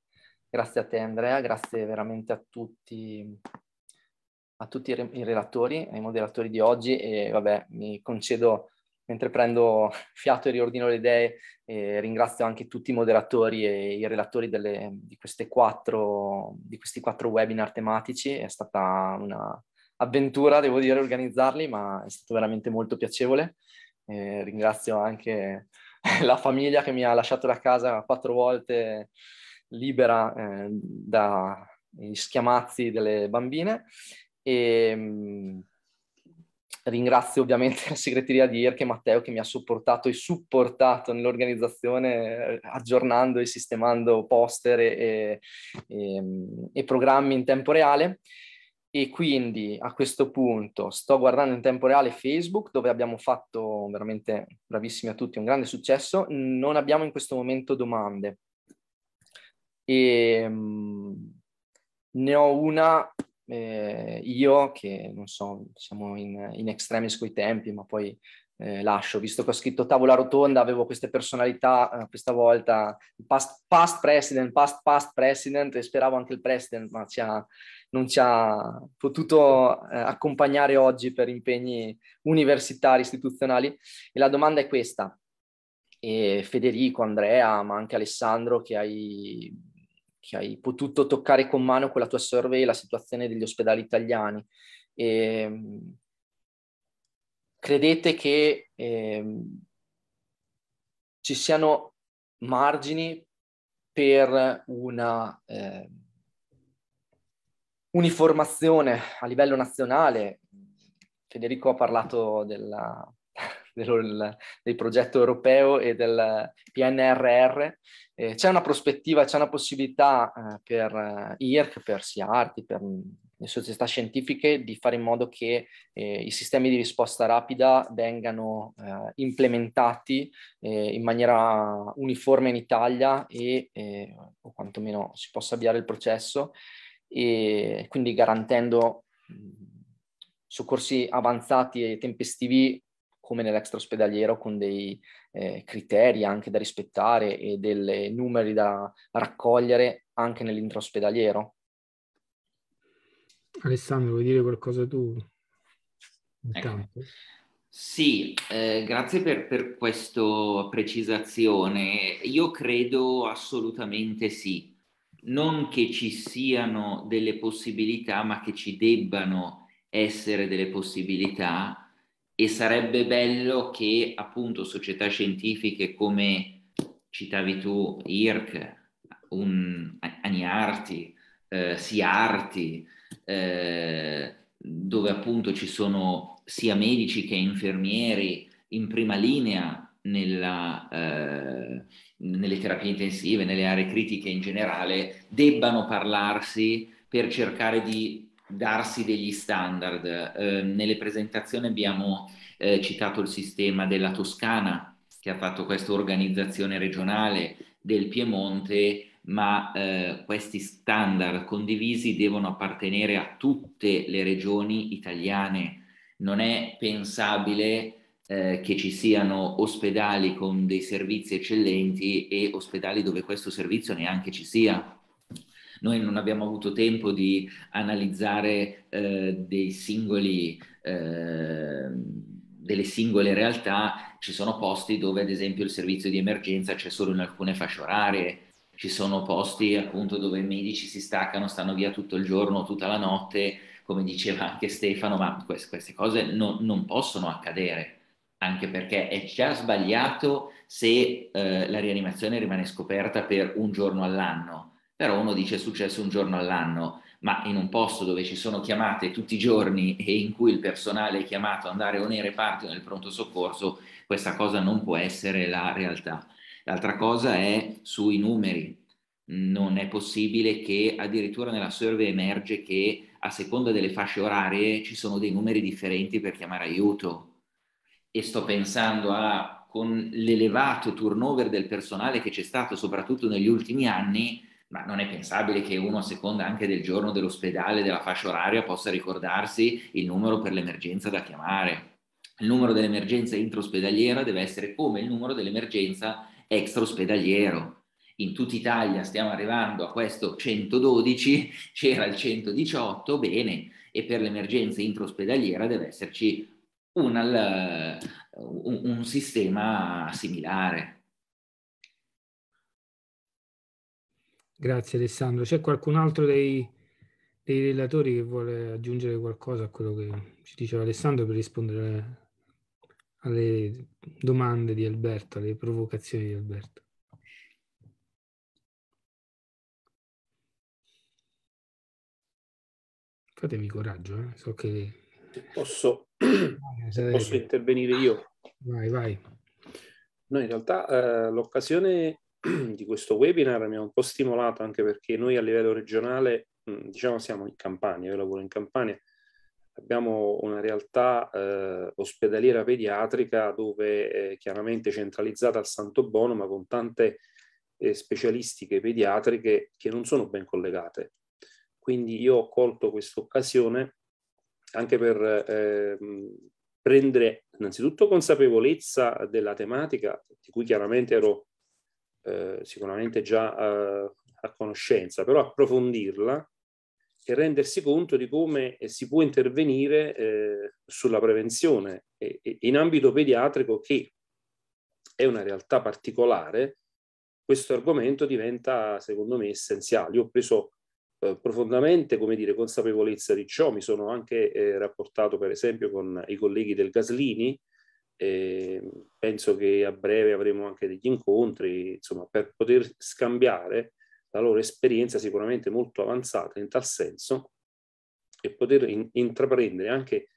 grazie a te Andrea, grazie veramente a tutti, a tutti i relatori, ai moderatori di oggi e vabbè, mi concedo mentre prendo fiato e riordino le idee, eh, ringrazio anche tutti i moderatori e i relatori delle, di, quattro, di, questi quattro webinar tematici. È stata un'avventura, devo dire, organizzarli, ma è stato veramente molto piacevole. Eh, ringrazio anche <laughs> la famiglia che mi ha lasciato la casa quattro volte libera eh, dai schiamazzi delle bambine. E mh, mm, ringrazio ovviamente la segreteria di IRC e Matteo che mi ha supportato e supportato nell'organizzazione eh, aggiornando e sistemando poster e, e, e programmi in tempo reale e quindi a questo punto sto guardando in tempo reale Facebook dove abbiamo fatto veramente bravissimi a tutti un grande successo, non abbiamo in questo momento domande. E, um, ne ho una eh, io che non so, siamo in, in extremis coi tempi, ma poi eh, lascio, visto che ho scritto tavola rotonda, avevo queste personalità eh, questa volta, past, past president, past past president, e speravo anche il president, ma ci ha, non ci ha potuto eh, accompagnare oggi per impegni universitari, istituzionali. E la domanda è questa, e Federico, Andrea, ma anche Alessandro, che hai, che hai potuto toccare con mano con la tua survey la situazione degli ospedali italiani. E, ehm, credete che eh, ci siano margini per una eh, uniformazione a livello nazionale? Federico ha parlato della, <laughs> del, del, progetto europeo e del PNRR. Eh, c'è una prospettiva, c'è una possibilità eh, per eh, IRC, per SIARTI, per società scientifiche di fare in modo che eh, i sistemi di risposta rapida vengano eh, implementati eh, in maniera uniforme in Italia e eh, o quantomeno si possa avviare il processo e quindi garantendo mh, soccorsi avanzati e tempestivi come nell'extra ospedaliero con dei eh, criteri anche da rispettare e dei numeri da raccogliere anche nell'intraospedaliero. Alessandro, vuoi dire qualcosa tu? Ecco. Sì, eh, grazie per, per questa precisazione. Io credo assolutamente sì. Non che ci siano delle possibilità, ma che ci debbano essere delle possibilità e sarebbe bello che appunto società scientifiche come citavi tu, IRC, un, Aniarti, eh, Siarti, eh, dove appunto ci sono sia medici che infermieri in prima linea nella, eh, nelle terapie intensive, nelle aree critiche in generale, debbano parlarsi per cercare di darsi degli standard. Eh, nelle presentazioni abbiamo eh, citato il sistema della Toscana, che ha fatto questa organizzazione regionale del Piemonte ma eh, questi standard condivisi devono appartenere a tutte le regioni italiane. Non è pensabile eh, che ci siano ospedali con dei servizi eccellenti e ospedali dove questo servizio neanche ci sia. Noi non abbiamo avuto tempo di analizzare eh, dei singoli, eh, delle singole realtà, ci sono posti dove ad esempio il servizio di emergenza c'è solo in alcune fasce orarie, ci sono posti appunto dove i medici si staccano, stanno via tutto il giorno, tutta la notte, come diceva anche Stefano, ma queste, queste cose non, non, possono accadere, anche perché è già sbagliato se eh, la rianimazione rimane scoperta per un giorno all'anno, però uno dice è successo un giorno all'anno, ma in un posto dove ci sono chiamate tutti i giorni <laughs> e in cui il personale è chiamato ad andare o nei reparti o nel pronto soccorso, questa cosa non può essere la realtà. L'altra cosa è sui numeri. Non è possibile che addirittura nella survey emerge che a seconda delle fasce orarie ci sono dei numeri differenti per chiamare aiuto. E sto pensando a con l'elevato turnover del personale che c'è stato soprattutto negli ultimi anni, ma non è pensabile che uno a seconda anche del giorno dell'ospedale, della fascia oraria, possa ricordarsi il numero per l'emergenza da chiamare. Il numero dell'emergenza intraospedaliera deve essere come il numero dell'emergenza extra ospedaliero. In tutta Italia stiamo arrivando a questo 112, <laughs> c'era il 118, bene, e per l'emergenza intraospedaliera deve esserci un, un, un sistema similare. Grazie Alessandro. C'è qualcun altro dei, dei, relatori che vuole aggiungere qualcosa a quello che ci diceva Alessandro per rispondere alle domande di Alberto, alle provocazioni di Alberto. Fatemi coraggio, eh? so che... Posso, ah, posso intervenire io? Vai, vai. No, in realtà eh, l'occasione <clears throat> di questo webinar mi ha un po' stimolato anche perché noi a livello regionale, diciamo siamo in Campania, io lavoro in Campania, abbiamo una realtà eh, ospedaliera pediatrica dove è chiaramente centralizzata al Santo Bono, ma con tante eh, specialistiche pediatriche che non sono ben collegate. Quindi io ho colto questa occasione anche per eh, prendere innanzitutto consapevolezza della tematica, di cui chiaramente ero eh, sicuramente già eh, a conoscenza, però approfondirla e rendersi conto di come eh, si può intervenire eh, sulla prevenzione e, e in ambito pediatrico che è una realtà particolare, questo argomento diventa secondo me essenziale. Io ho preso eh, profondamente, come dire, consapevolezza di ciò, mi sono anche eh, rapportato per esempio con i colleghi del Gaslini, penso che a breve avremo anche degli incontri, insomma, per poter scambiare la loro esperienza sicuramente molto avanzata in tal senso e poter in, intraprendere anche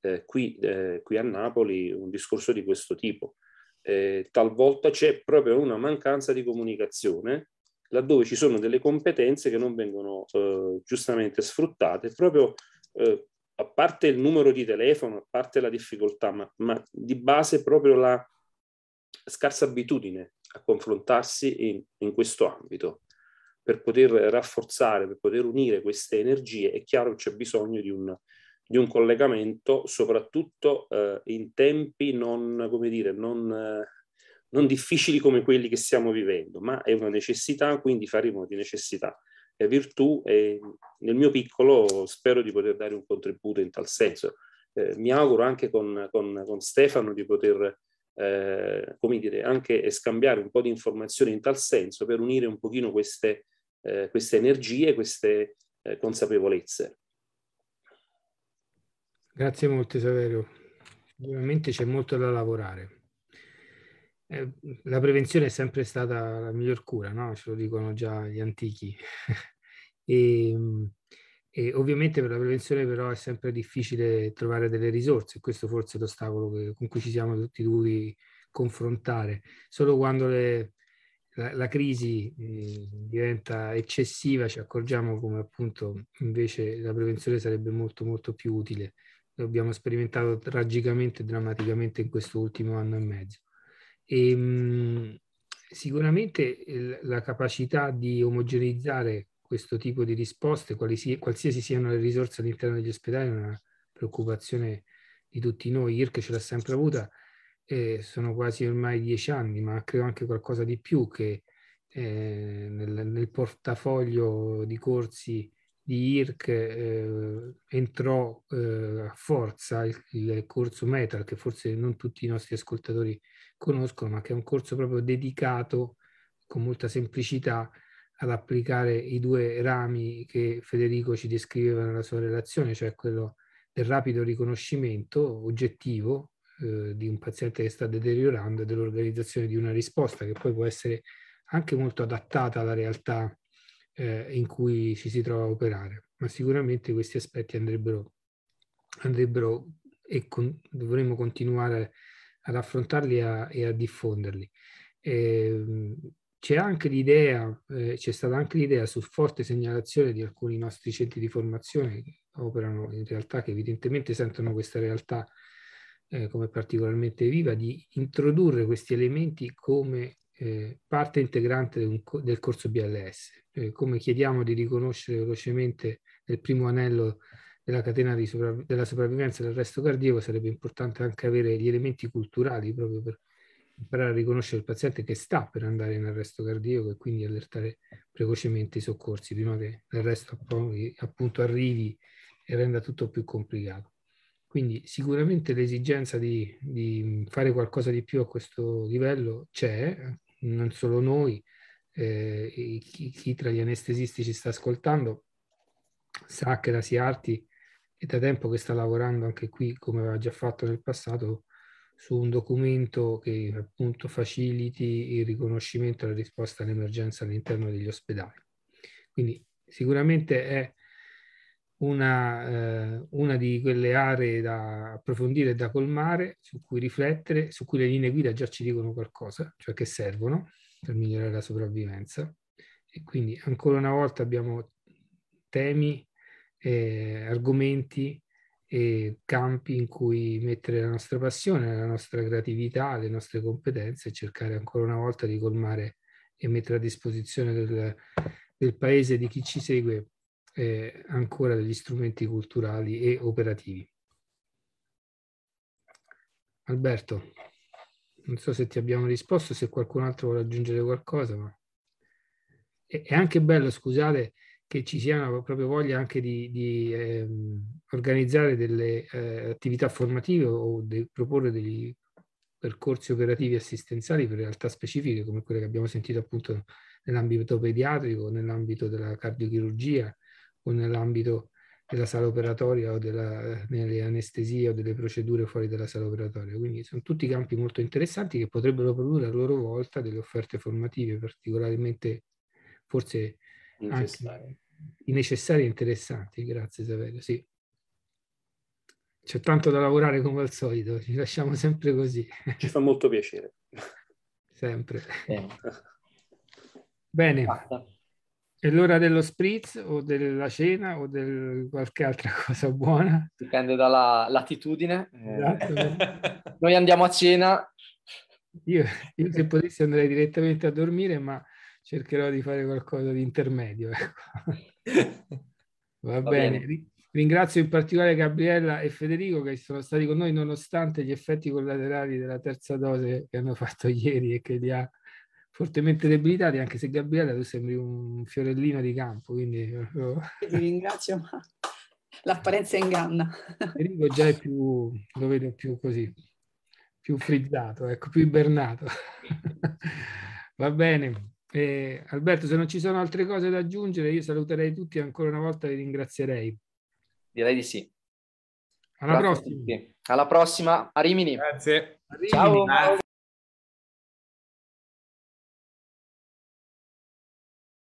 eh, qui, eh, qui, a Napoli un discorso di questo tipo. Eh, talvolta c'è proprio una mancanza di comunicazione laddove ci sono delle competenze che non vengono eh, giustamente sfruttate, proprio eh, a parte il numero di telefono, a parte la difficoltà, ma, ma di base proprio la scarsa abitudine a confrontarsi in, in questo ambito per poter rafforzare, per poter unire queste energie, è chiaro che c'è bisogno di un, di un collegamento, soprattutto eh, in tempi non, come dire, non, eh, non, difficili come quelli che stiamo vivendo, ma è una necessità, quindi faremo di necessità e virtù e nel mio piccolo spero di poter dare un contributo in tal senso. Eh, mi auguro anche con, con, con Stefano di poter eh, come dire, anche scambiare un po' di informazioni in tal senso per unire un pochino queste, eh, queste energie, queste eh, consapevolezze. Grazie molto Saverio, ovviamente c'è molto da lavorare. Eh, la prevenzione è sempre stata la miglior cura, no? ce lo dicono già gli antichi. <laughs> e, e, ovviamente per la prevenzione però è sempre difficile trovare delle risorse, questo forse è l'ostacolo con cui ci siamo tutti dovuti confrontare. Solo quando le, la, la crisi eh, diventa eccessiva, ci accorgiamo come appunto invece la prevenzione sarebbe molto molto più utile. Lo abbiamo sperimentato tragicamente e drammaticamente in questo ultimo anno e mezzo. E, ehm, mh, sicuramente il, la capacità di omogeneizzare questo tipo di risposte, si, qualsiasi siano le risorse all'interno degli ospedali, è una preoccupazione di tutti noi. IRC ce l'ha sempre avuta eh, sono quasi ormai dieci anni, ma credo anche qualcosa di più che eh, nel, nel, portafoglio di corsi di IRC eh, entrò eh, a forza il, il, corso Metal, che forse non tutti i nostri ascoltatori conoscono, ma che è un corso proprio dedicato con molta semplicità ad applicare i due rami che Federico ci descriveva nella sua relazione, cioè quello del rapido riconoscimento oggettivo eh, di un paziente che sta deteriorando e dell'organizzazione di una risposta che poi può essere anche molto adattata alla realtà eh, in cui ci si trova a operare. Ma sicuramente questi aspetti andrebbero, andrebbero e con, dovremmo continuare ad affrontarli a, e a diffonderli. Eh, c'è anche l'idea, eh, c'è stata anche l'idea su forte segnalazione di alcuni nostri centri di formazione che operano in realtà, che evidentemente sentono questa realtà eh, come particolarmente viva, di introdurre questi elementi come eh, parte integrante un, del corso BLS. Eh, come chiediamo di riconoscere velocemente nel primo anello della catena di sopravv- della sopravvivenza del resto cardiaco, sarebbe importante anche avere gli elementi culturali proprio per imparare a riconoscere il paziente che sta per andare in arresto cardiaco e quindi allertare precocemente i soccorsi prima che l'arresto appunto arrivi e renda tutto più complicato. Quindi sicuramente l'esigenza di, di fare qualcosa di più a questo livello c'è, non solo noi, eh, chi, chi, tra gli anestesisti ci sta ascoltando sa che la SIARTI è da tempo che sta lavorando anche qui, come aveva già fatto nel passato, su un documento che appunto faciliti il riconoscimento e la risposta all'emergenza all'interno degli ospedali. Quindi sicuramente è una, eh, una, di quelle aree da approfondire e da colmare, su cui riflettere, su cui le linee guida già ci dicono qualcosa, cioè che servono per migliorare la sopravvivenza. E quindi ancora una volta abbiamo temi, eh, argomenti e campi in cui mettere la nostra passione, la nostra creatività, le nostre competenze e cercare ancora una volta di colmare e mettere a disposizione del, del paese di chi ci segue eh, ancora degli strumenti culturali e operativi. Alberto, non so se ti abbiamo risposto, se qualcun altro vuole aggiungere qualcosa, ma è, anche bello, scusate, che ci sia proprio voglia anche di, di eh, organizzare delle eh, attività formative o di proporre degli percorsi operativi assistenziali per realtà specifiche come quelle che abbiamo sentito appunto nell'ambito pediatrico, nell'ambito della cardiochirurgia o nell'ambito della sala operatoria o della, nelle anestesie o delle procedure fuori dalla sala operatoria. Quindi sono tutti campi molto interessanti che potrebbero produrre a loro volta delle offerte formative particolarmente forse necessarie, necessarie e interessanti. Grazie Saverio, sì. C'è tanto da lavorare come al solito, ci lasciamo sempre così. Ci fa molto piacere. sempre. Bene. Basta. È l'ora dello spritz o della cena o di qualche altra <laughs> cosa buona? Dipende dalla latitudine. Esatto. Eh, <laughs> noi andiamo a cena. Io, io, se potessi andrei direttamente a dormire, ma cercherò di fare qualcosa di intermedio. Ecco. <laughs> Va, Va bene. bene. Ringrazio in particolare Gabriella e Federico che sono stati con noi nonostante gli effetti collaterali della terza dose che hanno fatto ieri e che li ha fortemente debilitati, anche se Gabriele tu sembri un fiorellino di campo, quindi... Oh. Ti ringrazio, ma l'apparenza inganna. Enrico già è più, lo vedo più così, più frizzato, ecco, più ibernato. <laughs> Va bene. Eh, Alberto, se non ci sono altre cose da aggiungere, io saluterei tutti e ancora una volta vi ringrazierei. Direi di sì. Alla Grazie prossima. Alla prossima, a Rimini. Grazie. Ciao.